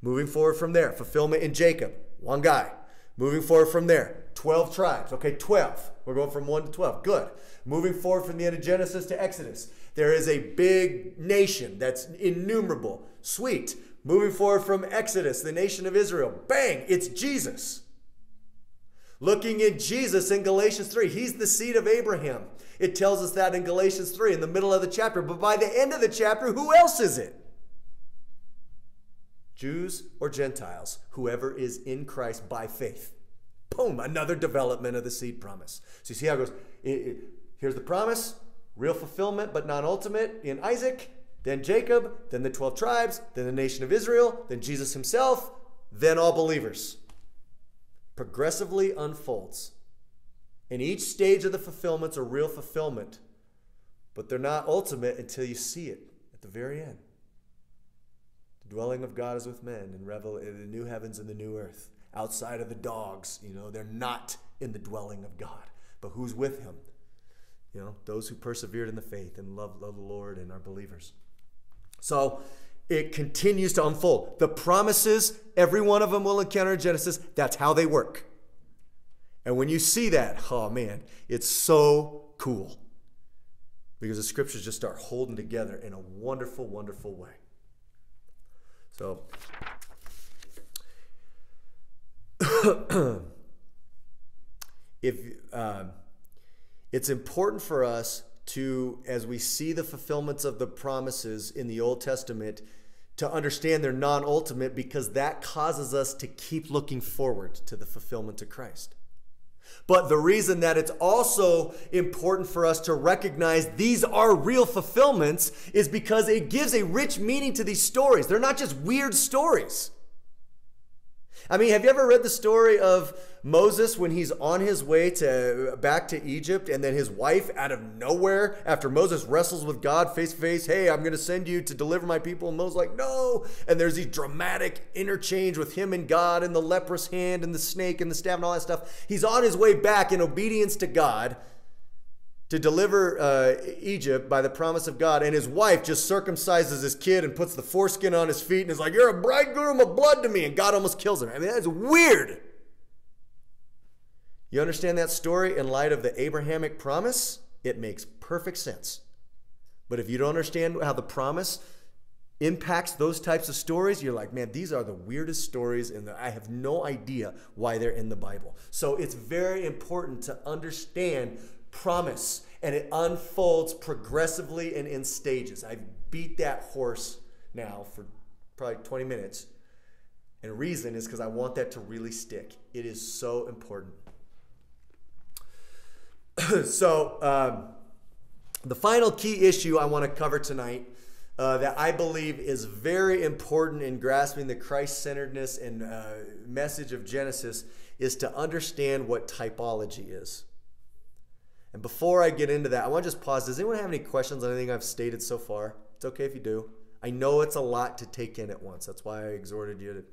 Moving forward from there, fulfillment in Jacob, one guy. Moving forward from there, 12 tribes. Okay, 12. We're going from 1 to 12. Good. Moving forward from the end of Genesis to Exodus, there is a big nation that's innumerable. Sweet. Moving forward from Exodus, the nation of Israel, bang, it's Jesus. Looking at Jesus in Galatians 3, he's the seed of Abraham. It tells us that in Galatians 3 in the middle of the chapter. But by the end of the chapter, who else is it? Jews or Gentiles, whoever is in Christ by faith. Boom, another development of the seed promise. So you see how it goes. It, it, here's the promise, real fulfillment, but non ultimate in Isaac, then Jacob, then the 12 tribes, then the nation of Israel, then Jesus himself, then all believers. Progressively unfolds. And each stage of the fulfillment's a real fulfillment, but they're not ultimate until you see it at the very end. The dwelling of God is with men and revel in the new heavens and the new earth. Outside of the dogs, you know, they're not in the dwelling of God. But who's with him? You know, those who persevered in the faith and love, love the Lord and are believers. So it continues to unfold. The promises, every one of them will encounter Genesis. That's how they work. And when you see that, oh man, it's so cool. Because the scriptures just start holding together in a wonderful, wonderful way. So, (coughs) if uh, it's important for us to, as we see the fulfillments of the promises in the Old Testament, to understand they're non ultimate because that causes us to keep looking forward to the fulfillment of Christ. But the reason that it's also important for us to recognize these are real fulfillments is because it gives a rich meaning to these stories. They're not just weird stories. I mean, have you ever read the story of Moses when he's on his way to back to Egypt and then his wife out of nowhere after Moses wrestles with God face to face, "Hey, I'm going to send you to deliver my people." And Moses like, "No." And there's these dramatic interchange with him and God and the leprous hand and the snake and the staff and all that stuff. He's on his way back in obedience to God to deliver uh, Egypt by the promise of God, and his wife just circumcises his kid and puts the foreskin on his feet and is like, You're a bridegroom of blood to me, and God almost kills him. I mean, that's weird. You understand that story in light of the Abrahamic promise? It makes perfect sense. But if you don't understand how the promise impacts those types of stories, you're like, man, these are the weirdest stories, and I have no idea why they're in the Bible. So it's very important to understand promise, and it unfolds progressively and in stages. I've beat that horse now for probably 20 minutes. And reason is because I want that to really stick. It is so important. (clears throat) so, um, the final key issue I want to cover tonight uh, that I believe is very important in grasping the Christ centeredness and uh, message of Genesis is to understand what typology is. And before I get into that, I want to just pause. Does anyone have any questions on anything I've stated so far? It's okay if you do. I know it's a lot to take in at once. That's why I exhorted you to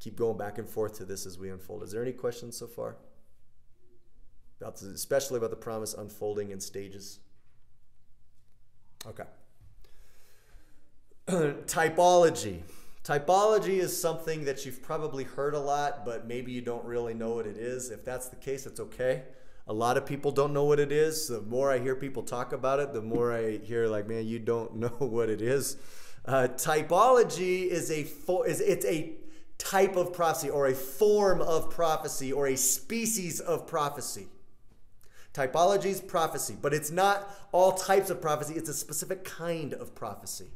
keep going back and forth to this as we unfold. Is there any questions so far? About especially about the promise unfolding in stages? Okay. (clears throat) Typology. Typology is something that you've probably heard a lot, but maybe you don't really know what it is. If that's the case, it's okay. A lot of people don't know what it is. The more I hear people talk about it, the more I hear like, man, you don't (laughs) know what it is. Uh, typology is a fo- is it's a type of prophecy or a form of prophecy or a species of prophecy. Typology is prophecy, but it's not all types of prophecy. It's a specific kind of prophecy.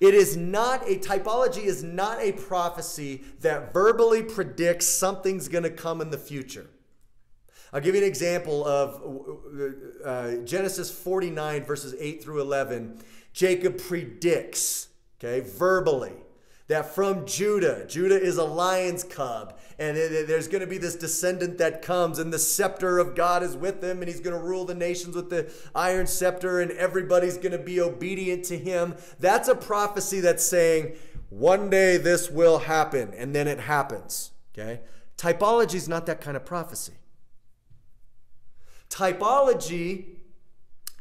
It is not a typology is not a prophecy that verbally predicts something's going to come in the future. I'll give you an example of uh, Genesis 49 verses 8 through 11. Jacob predicts, okay, verbally that from Judah, Judah is a lion's cub, and there's going to be this descendant that comes, and the scepter of God is with him, and he's going to rule the nations with the iron scepter, and everybody's going to be obedient to him. That's a prophecy that's saying, one day this will happen, and then it happens. Okay? Typology is not that kind of prophecy. Typology,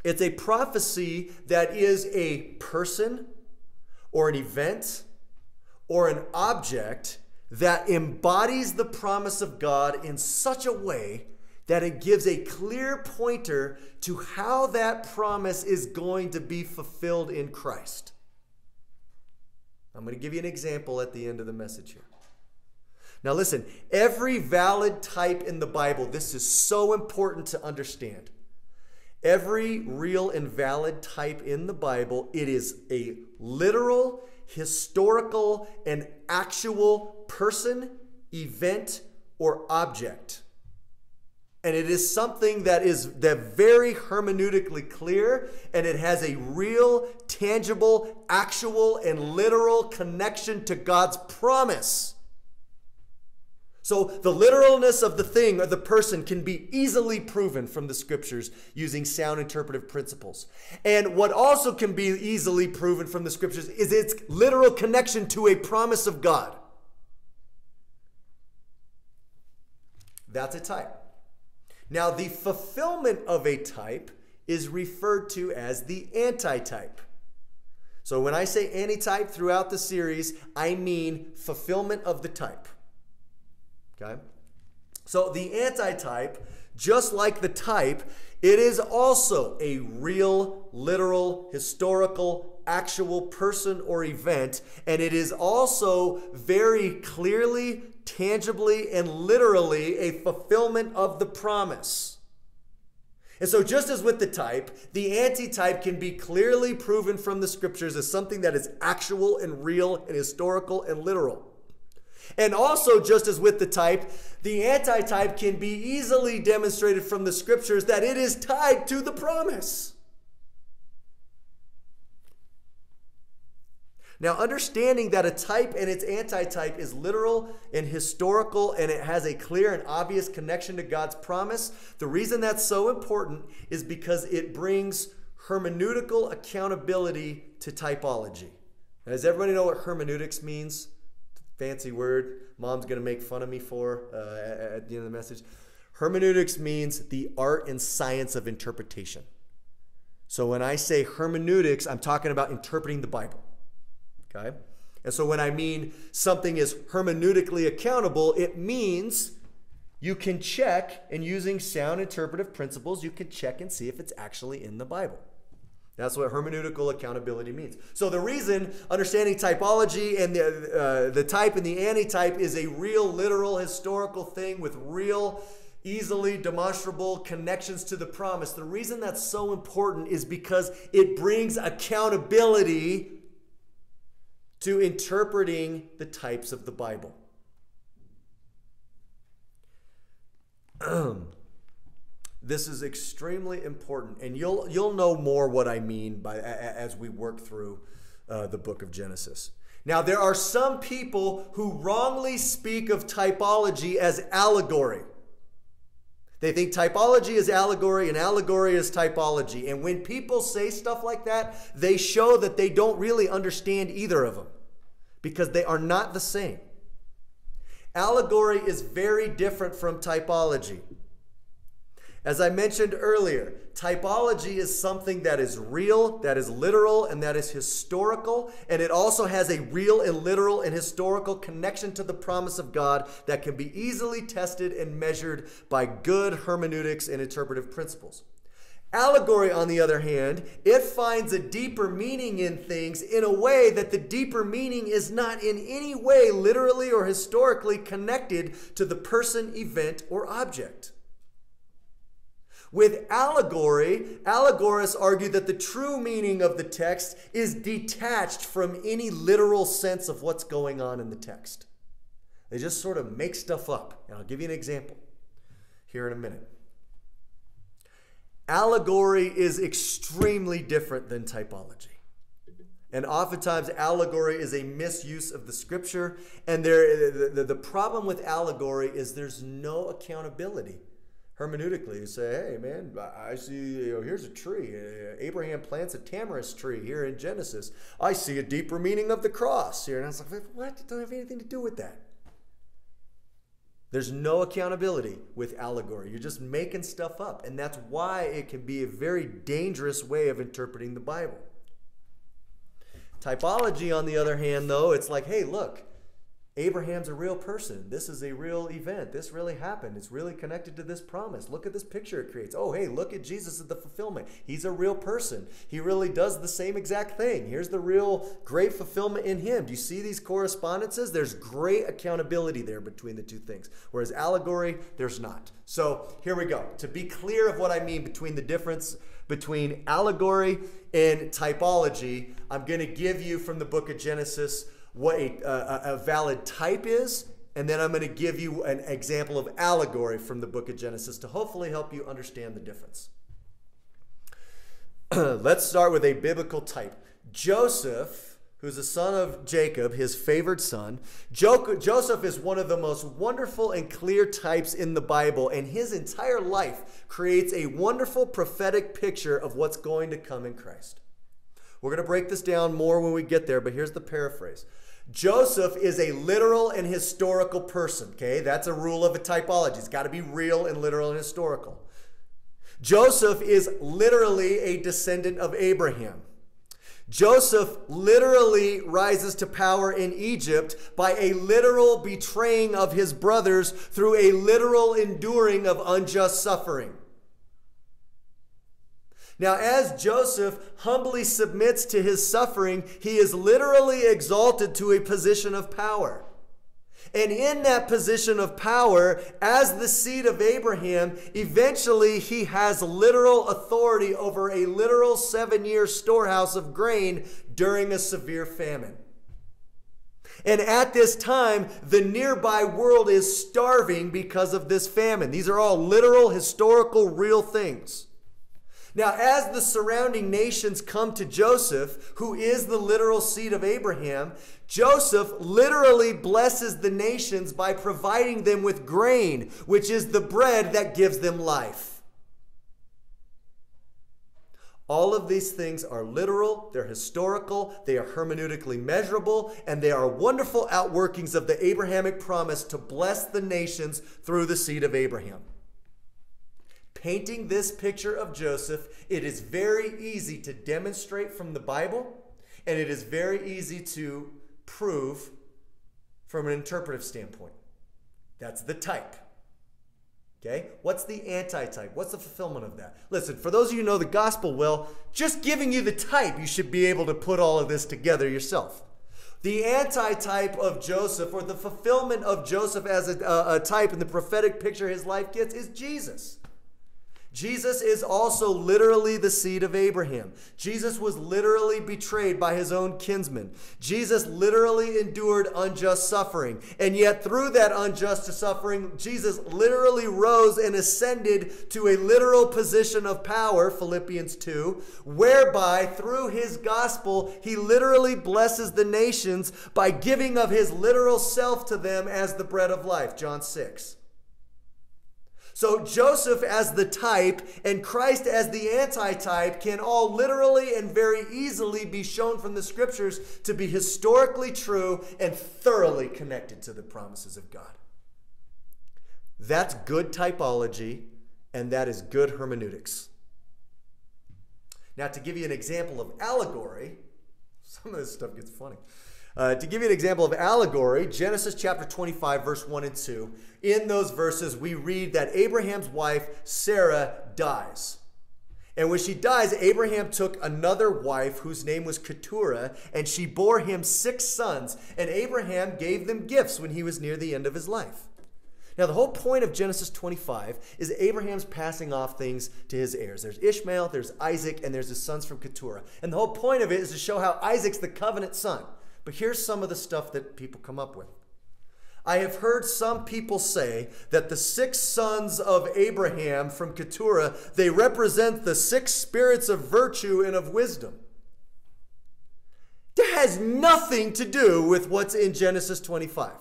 it's a prophecy that is a person or an event or an object that embodies the promise of God in such a way that it gives a clear pointer to how that promise is going to be fulfilled in Christ. I'm going to give you an example at the end of the message here. Now, listen, every valid type in the Bible, this is so important to understand. Every real and valid type in the Bible, it is a literal historical and actual person, event, or object. And it is something that is that very hermeneutically clear and it has a real, tangible, actual, and literal connection to God's promise. So the literalness of the thing or the person can be easily proven from the scriptures using sound interpretive principles. And what also can be easily proven from the scriptures is its literal connection to a promise of God. That's a type. Now, the fulfillment of a type is referred to as the antitype. So when I say antitype throughout the series, I mean fulfillment of the type. Okay? So the antitype, just like the type, it is also a real, literal, historical, actual person or event, and it is also very clearly, tangibly, and literally a fulfillment of the promise. And so, just as with the type, the antitype can be clearly proven from the scriptures as something that is actual and real and historical and literal. And also, just as with the type, the antitype can be easily demonstrated from the scriptures that it is tied to the promise. Now, understanding that a type and its antitype is literal and historical and it has a clear and obvious connection to God's promise, the reason that's so important is because it brings hermeneutical accountability to typology. Now, does everybody know what hermeneutics means? Fancy word mom's going to make fun of me for uh, at the end of the message. Hermeneutics means the art and science of interpretation. So when I say hermeneutics, I'm talking about interpreting the Bible. Okay? And so when I mean something is hermeneutically accountable, it means you can check, and using sound interpretive principles, you can check and see if it's actually in the Bible. That's what hermeneutical accountability means. So the reason understanding typology and the, uh, the type and the antitype is a real, literal, historical thing with real, easily demonstrable connections to the promise. The reason that's so important is because it brings accountability to interpreting the types of the Bible. (clears throat) This is extremely important, and you'll you'll know more what I mean by as we work through uh, the book of Genesis. Now, there are some people who wrongly speak of typology as allegory. They think typology is allegory and allegory is typology. And when people say stuff like that, they show that they don't really understand either of them because they are not the same. Allegory is very different from typology. As I mentioned earlier, typology is something that is real, that is literal, and that is historical. And it also has a real and literal and historical connection to the promise of God that can be easily tested and measured by good hermeneutics and interpretive principles. Allegory, on the other hand, it finds a deeper meaning in things in a way that the deeper meaning is not in any way literally or historically connected to the person, event, or object. With allegory, allegorists argue that the true meaning of the text is detached from any literal sense of what's going on in the text. They just sort of make stuff up. And I'll give you an example here in a minute. Allegory is extremely different than typology. And oftentimes, allegory is a misuse of the scripture. And there, the, the, the problem with allegory is there's no accountability hermeneutically. You say, hey, man, I see, you know, here's a tree. Uh, Abraham plants a tamarisk tree here in Genesis. I see a deeper meaning of the cross here. And I was like, what? It doesn't have anything to do with that. There's no accountability with allegory. You're just making stuff up. And that's why it can be a very dangerous way of interpreting the Bible. Typology, on the other hand, though, it's like, hey, look, Abraham's a real person. This is a real event. This really happened. It's really connected to this promise. Look at this picture it creates. Oh, hey, look at Jesus as the fulfillment. He's a real person. He really does the same exact thing. Here's the real great fulfillment in him. Do you see these correspondences? There's great accountability there between the two things. Whereas allegory, there's not. So here we go. To be clear of what I mean between the difference between allegory and typology, I'm going to give you from the book of Genesis what a, a, a valid type is, and then I'm going to give you an example of allegory from the book of Genesis to hopefully help you understand the difference. (clears throat) Let's start with a biblical type. Joseph, who's the son of Jacob, his favored son, Joseph is one of the most wonderful and clear types in the Bible, and his entire life creates a wonderful prophetic picture of what's going to come in Christ. We're going to break this down more when we get there, but here's the paraphrase. Joseph is a literal and historical person, okay? That's a rule of a typology. It's got to be real and literal and historical. Joseph is literally a descendant of Abraham. Joseph literally rises to power in Egypt by a literal betraying of his brothers through a literal enduring of unjust suffering. Now, as Joseph humbly submits to his suffering, he is literally exalted to a position of power. And in that position of power, as the seed of Abraham, eventually he has literal authority over a literal seven year storehouse of grain during a severe famine. And at this time, the nearby world is starving because of this famine. These are all literal, historical, real things. Now, as the surrounding nations come to Joseph, who is the literal seed of Abraham, Joseph literally blesses the nations by providing them with grain, which is the bread that gives them life. All of these things are literal, they're historical, they are hermeneutically measurable, and they are wonderful outworkings of the Abrahamic promise to bless the nations through the seed of Abraham painting this picture of Joseph, it is very easy to demonstrate from the Bible, and it is very easy to prove from an interpretive standpoint. That's the type. Okay? What's the anti-type? What's the fulfillment of that? Listen, for those of you who know the gospel well, just giving you the type, you should be able to put all of this together yourself. The anti-type of Joseph, or the fulfillment of Joseph as a, a, a type in the prophetic picture his life gets, is Jesus. Jesus is also literally the seed of Abraham. Jesus was literally betrayed by his own kinsmen. Jesus literally endured unjust suffering. And yet, through that unjust suffering, Jesus literally rose and ascended to a literal position of power, Philippians 2, whereby through his gospel, he literally blesses the nations by giving of his literal self to them as the bread of life, John 6. So Joseph as the type and Christ as the antitype can all literally and very easily be shown from the scriptures to be historically true and thoroughly connected to the promises of God. That's good typology and that is good hermeneutics. Now, to give you an example of allegory, (laughs) some of this stuff gets funny. Uh, to give you an example of allegory, Genesis chapter 25, verse 1 and 2, in those verses, we read that Abraham's wife, Sarah, dies. And when she dies, Abraham took another wife whose name was Keturah, and she bore him six sons. And Abraham gave them gifts when he was near the end of his life. Now, the whole point of Genesis 25 is Abraham's passing off things to his heirs. There's Ishmael, there's Isaac, and there's his sons from Keturah. And the whole point of it is to show how Isaac's the covenant son. But here's some of the stuff that people come up with. I have heard some people say that the six sons of Abraham from Keturah, they represent the six spirits of virtue and of wisdom. That has nothing to do with what's in Genesis 25.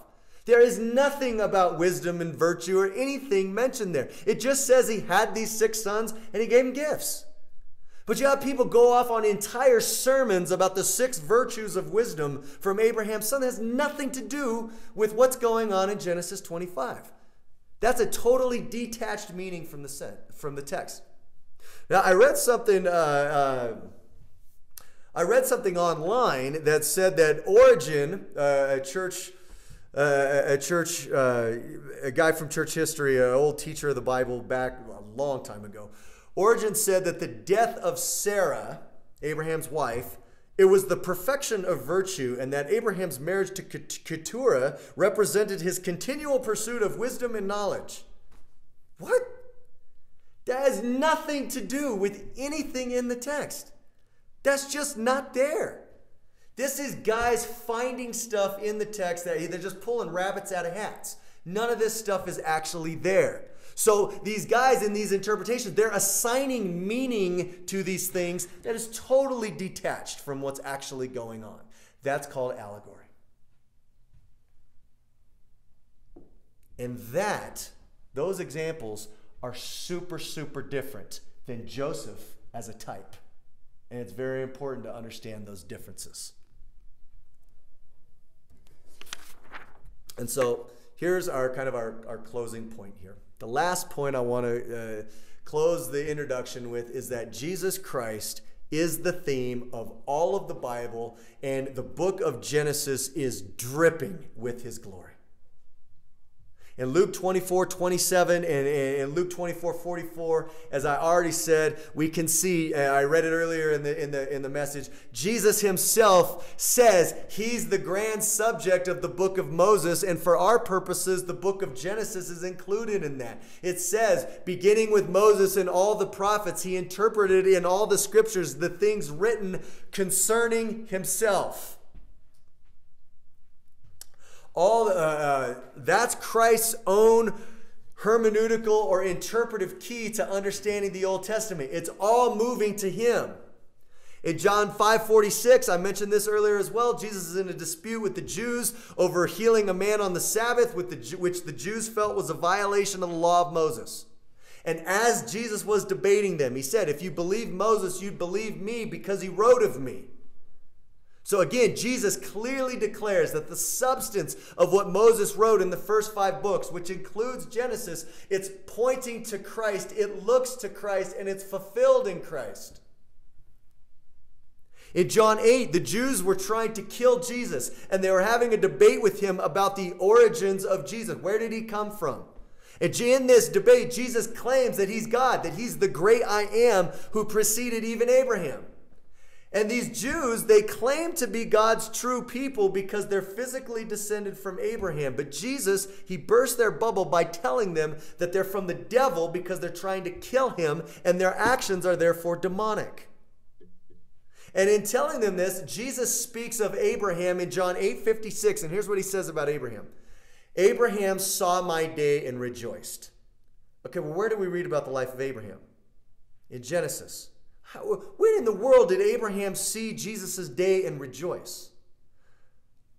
There is nothing about wisdom and virtue or anything mentioned there. It just says he had these six sons and he gave them gifts. But you have people go off on entire sermons about the six virtues of wisdom from Abraham's son that has nothing to do with what's going on in Genesis 25. That's a totally detached meaning from the set, from the text. Now, I read something. Uh, uh, I read something online that said that Origen, uh, a church, uh, a church, uh, a guy from church history, an old teacher of the Bible back a long time ago, Origen said that the death of Sarah, Abraham's wife, it was the perfection of virtue, and that Abraham's marriage to Keturah represented his continual pursuit of wisdom and knowledge. What? That has nothing to do with anything in the text. That's just not there. This is guys finding stuff in the text that they're just pulling rabbits out of hats. None of this stuff is actually there. So these guys in these interpretations, they're assigning meaning to these things that is totally detached from what's actually going on. That's called allegory. And that, those examples are super, super different than Joseph as a type. And it's very important to understand those differences. And so here's our kind of our, our closing point here. The last point I want to uh, close the introduction with is that Jesus Christ is the theme of all of the Bible, and the book of Genesis is dripping with his glory in Luke 24, 27 and in Luke 24, 44, as I already said, we can see, uh, I read it earlier in the, in the, in the message, Jesus himself says he's the grand subject of the book of Moses, and for our purposes, the book of Genesis is included in that. It says, beginning with Moses and all the prophets, he interpreted in all the scriptures the things written concerning himself all uh, uh, that's Christ's own hermeneutical or interpretive key to understanding the Old Testament. It's all moving to him. In John 5:46, I mentioned this earlier as well, Jesus is in a dispute with the Jews over healing a man on the Sabbath the, which the Jews felt was a violation of the law of Moses. And as Jesus was debating them, he said, "If you believe Moses, you'd believe me because he wrote of me." So again, Jesus clearly declares that the substance of what Moses wrote in the first five books, which includes Genesis, it's pointing to Christ, it looks to Christ, and it's fulfilled in Christ. In John 8, the Jews were trying to kill Jesus, and they were having a debate with him about the origins of Jesus. Where did he come from? And in this debate, Jesus claims that he's God, that he's the great I am who preceded even Abraham. And these Jews, they claim to be God's true people because they're physically descended from Abraham. But Jesus, he burst their bubble by telling them that they're from the devil because they're trying to kill him and their actions are therefore demonic. And in telling them this, Jesus speaks of Abraham in John 8 56. And here's what he says about Abraham Abraham saw my day and rejoiced. Okay, well, where do we read about the life of Abraham? In Genesis. How, when in the world did Abraham see Jesus' day and rejoice?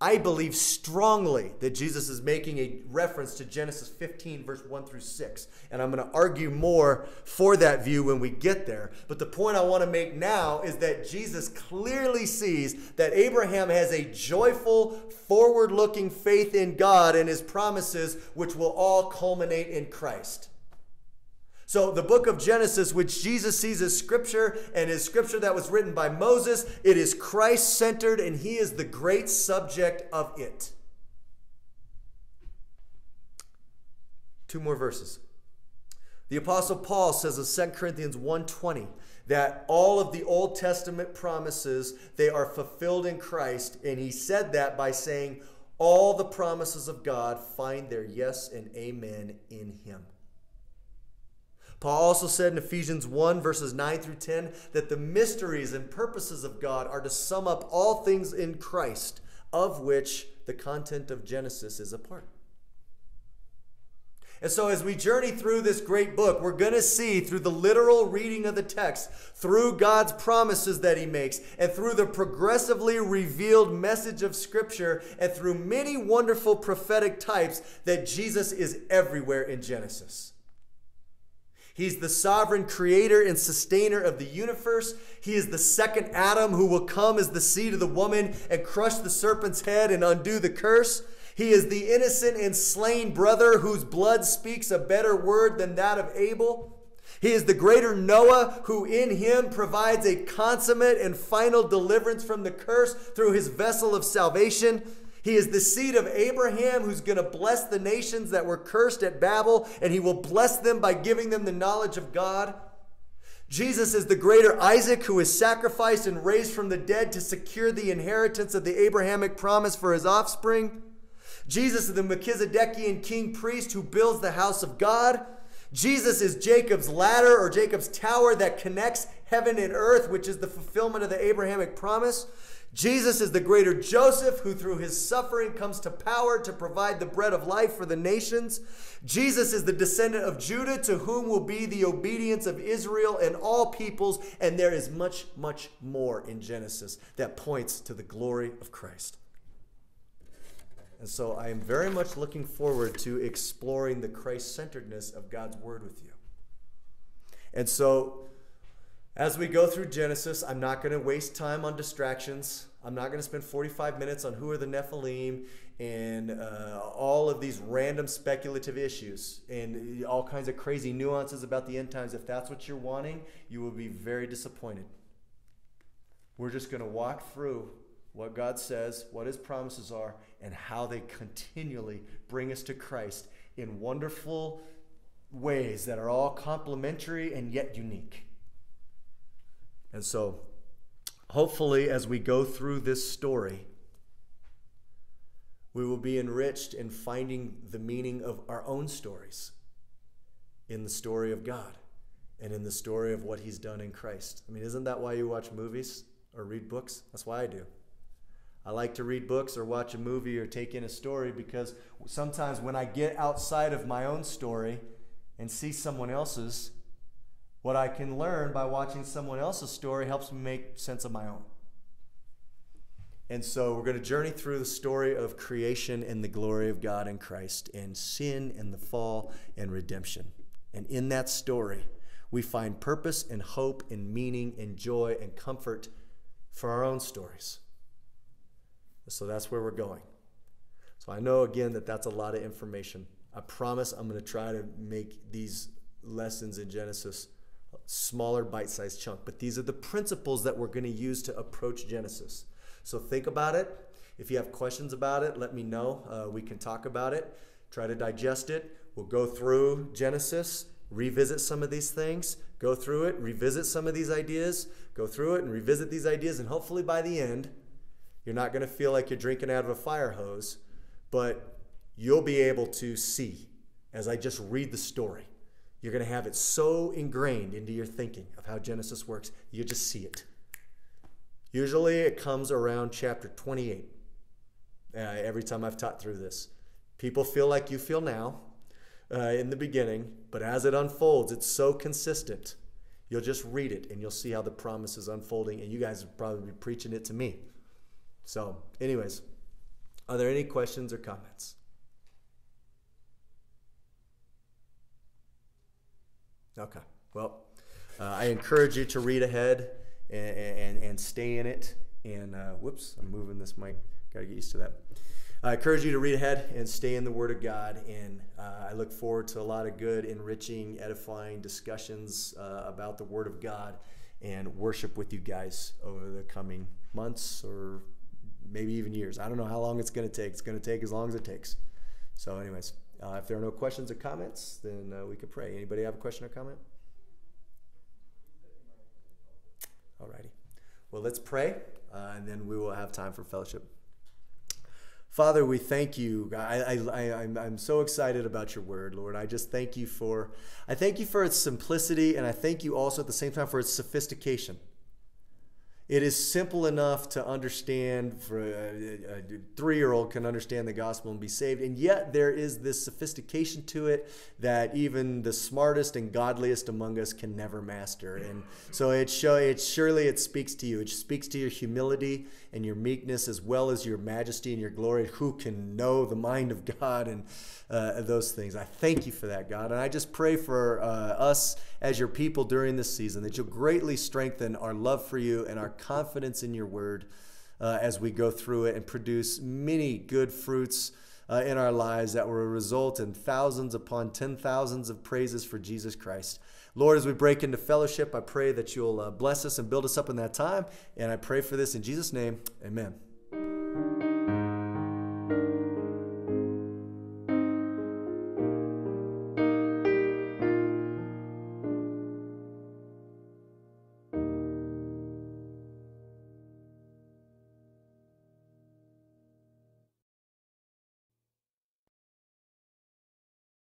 I believe strongly that Jesus is making a reference to Genesis 15, verse 1 through 6. And I'm going to argue more for that view when we get there. But the point I want to make now is that Jesus clearly sees that Abraham has a joyful, forward looking faith in God and his promises, which will all culminate in Christ. So, the book of Genesis, which Jesus sees as scripture and is scripture that was written by Moses, it is Christ centered and he is the great subject of it. Two more verses. The apostle Paul says in 2 Corinthians 1:20 that all of the Old Testament promises they are fulfilled in Christ and he said that by saying all the promises of God find their yes and amen in him. Paul also said in Ephesians 1, verses 9 through 10, that the mysteries and purposes of God are to sum up all things in Christ, of which the content of Genesis is a part. And so, as we journey through this great book, we're going to see through the literal reading of the text, through God's promises that He makes, and through the progressively revealed message of Scripture, and through many wonderful prophetic types, that Jesus is everywhere in Genesis. He's the sovereign creator and sustainer of the universe. He is the second Adam who will come as the seed of the woman and crush the serpent's head and undo the curse. He is the innocent and slain brother whose blood speaks a better word than that of Abel. He is the greater Noah who in him provides a consummate and final deliverance from the curse through his vessel of salvation. He is the seed of Abraham who's going to bless the nations that were cursed at Babel, and he will bless them by giving them the knowledge of God. Jesus is the greater Isaac who is sacrificed and raised from the dead to secure the inheritance of the Abrahamic promise for his offspring. Jesus is the Melchizedekian king priest who builds the house of God. Jesus is Jacob's ladder or Jacob's tower that connects heaven and earth, which is the fulfillment of the Abrahamic promise. Jesus is the greater Joseph who, through his suffering, comes to power to provide the bread of life for the nations. Jesus is the descendant of Judah to whom will be the obedience of Israel and all peoples. And there is much, much more in Genesis that points to the glory of Christ. And so I am very much looking forward to exploring the Christ centeredness of God's Word with you. And so as we go through Genesis, I'm not going to waste time on distractions. I'm not going to spend 45 minutes on who are the Nephilim and uh, all of these random speculative issues and all kinds of crazy nuances about the end times. If that's what you're wanting, you will be very disappointed. We're just going to walk through what God says, what His promises are, and how they continually bring us to Christ in wonderful ways that are all complementary and yet unique. And so, hopefully, as we go through this story, we will be enriched in finding the meaning of our own stories in the story of God and in the story of what He's done in Christ. I mean, isn't that why you watch movies or read books? That's why I do. I like to read books or watch a movie or take in a story because sometimes when I get outside of my own story and see someone else's, what I can learn by watching someone else's story helps me make sense of my own. And so we're going to journey through the story of creation and the glory of God in Christ, and sin and the fall and redemption. And in that story, we find purpose and hope and meaning and joy and comfort for our own stories. So that's where we're going. So I know again that that's a lot of information. I promise I'm going to try to make these lessons in Genesis smaller bite-sized chunk. But these are the principles that we're going to use to approach Genesis. So think about it. If you have questions about it, let me know. Uh, we can talk about it, try to digest it. We'll go through Genesis, revisit some of these things, go through it, revisit some of these ideas, go through it and revisit these ideas. And hopefully by the end, you're not going to feel like you're drinking out of a fire hose, but you'll be able to see as I just read the story you're going to have it so ingrained into your thinking of how Genesis works, you just see it. Usually it comes around chapter 28. Uh, every time I've taught through this, people feel like you feel now uh, in the beginning, but as it unfolds, it's so consistent. You'll just read it and you'll see how the promise is unfolding, and you guys will probably be preaching it to me. So, anyways, are there any questions or comments? Okay. Well, uh, I encourage you to read ahead and, and, and stay in it. And uh, whoops, I'm moving this mic. Got to get used to that. I encourage you to read ahead and stay in the Word of God. And uh, I look forward to a lot of good, enriching, edifying discussions uh, about the Word of God and worship with you guys over the coming months or maybe even years. I don't know how long it's going to take. It's going to take as long as it takes. So, anyways, uh, if there are no questions or comments, then uh, we could pray. Anybody have a question or comment? Alrighty. Well, let's pray, uh, and then we will have time for fellowship. Father, we thank you. I, I, I, I'm, I'm so excited about your word, Lord. I just thank you for, I thank you for its simplicity, and I thank you also at the same time for its sophistication. It is simple enough to understand for uh, a, a three-year-old can understand the gospel and be saved, and yet there is this sophistication to it that even the smartest and godliest among us can never master. And so it show it surely it speaks to you. It speaks to your humility and your meekness as well as your majesty and your glory. Who can know the mind of God and uh, those things? I thank you for that, God, and I just pray for uh, us as your people during this season that you'll greatly strengthen our love for you and our confidence in your word uh, as we go through it and produce many good fruits uh, in our lives that will result in thousands upon ten thousands of praises for Jesus Christ. Lord, as we break into fellowship, I pray that you'll uh, bless us and build us up in that time. And I pray for this in Jesus' name. Amen.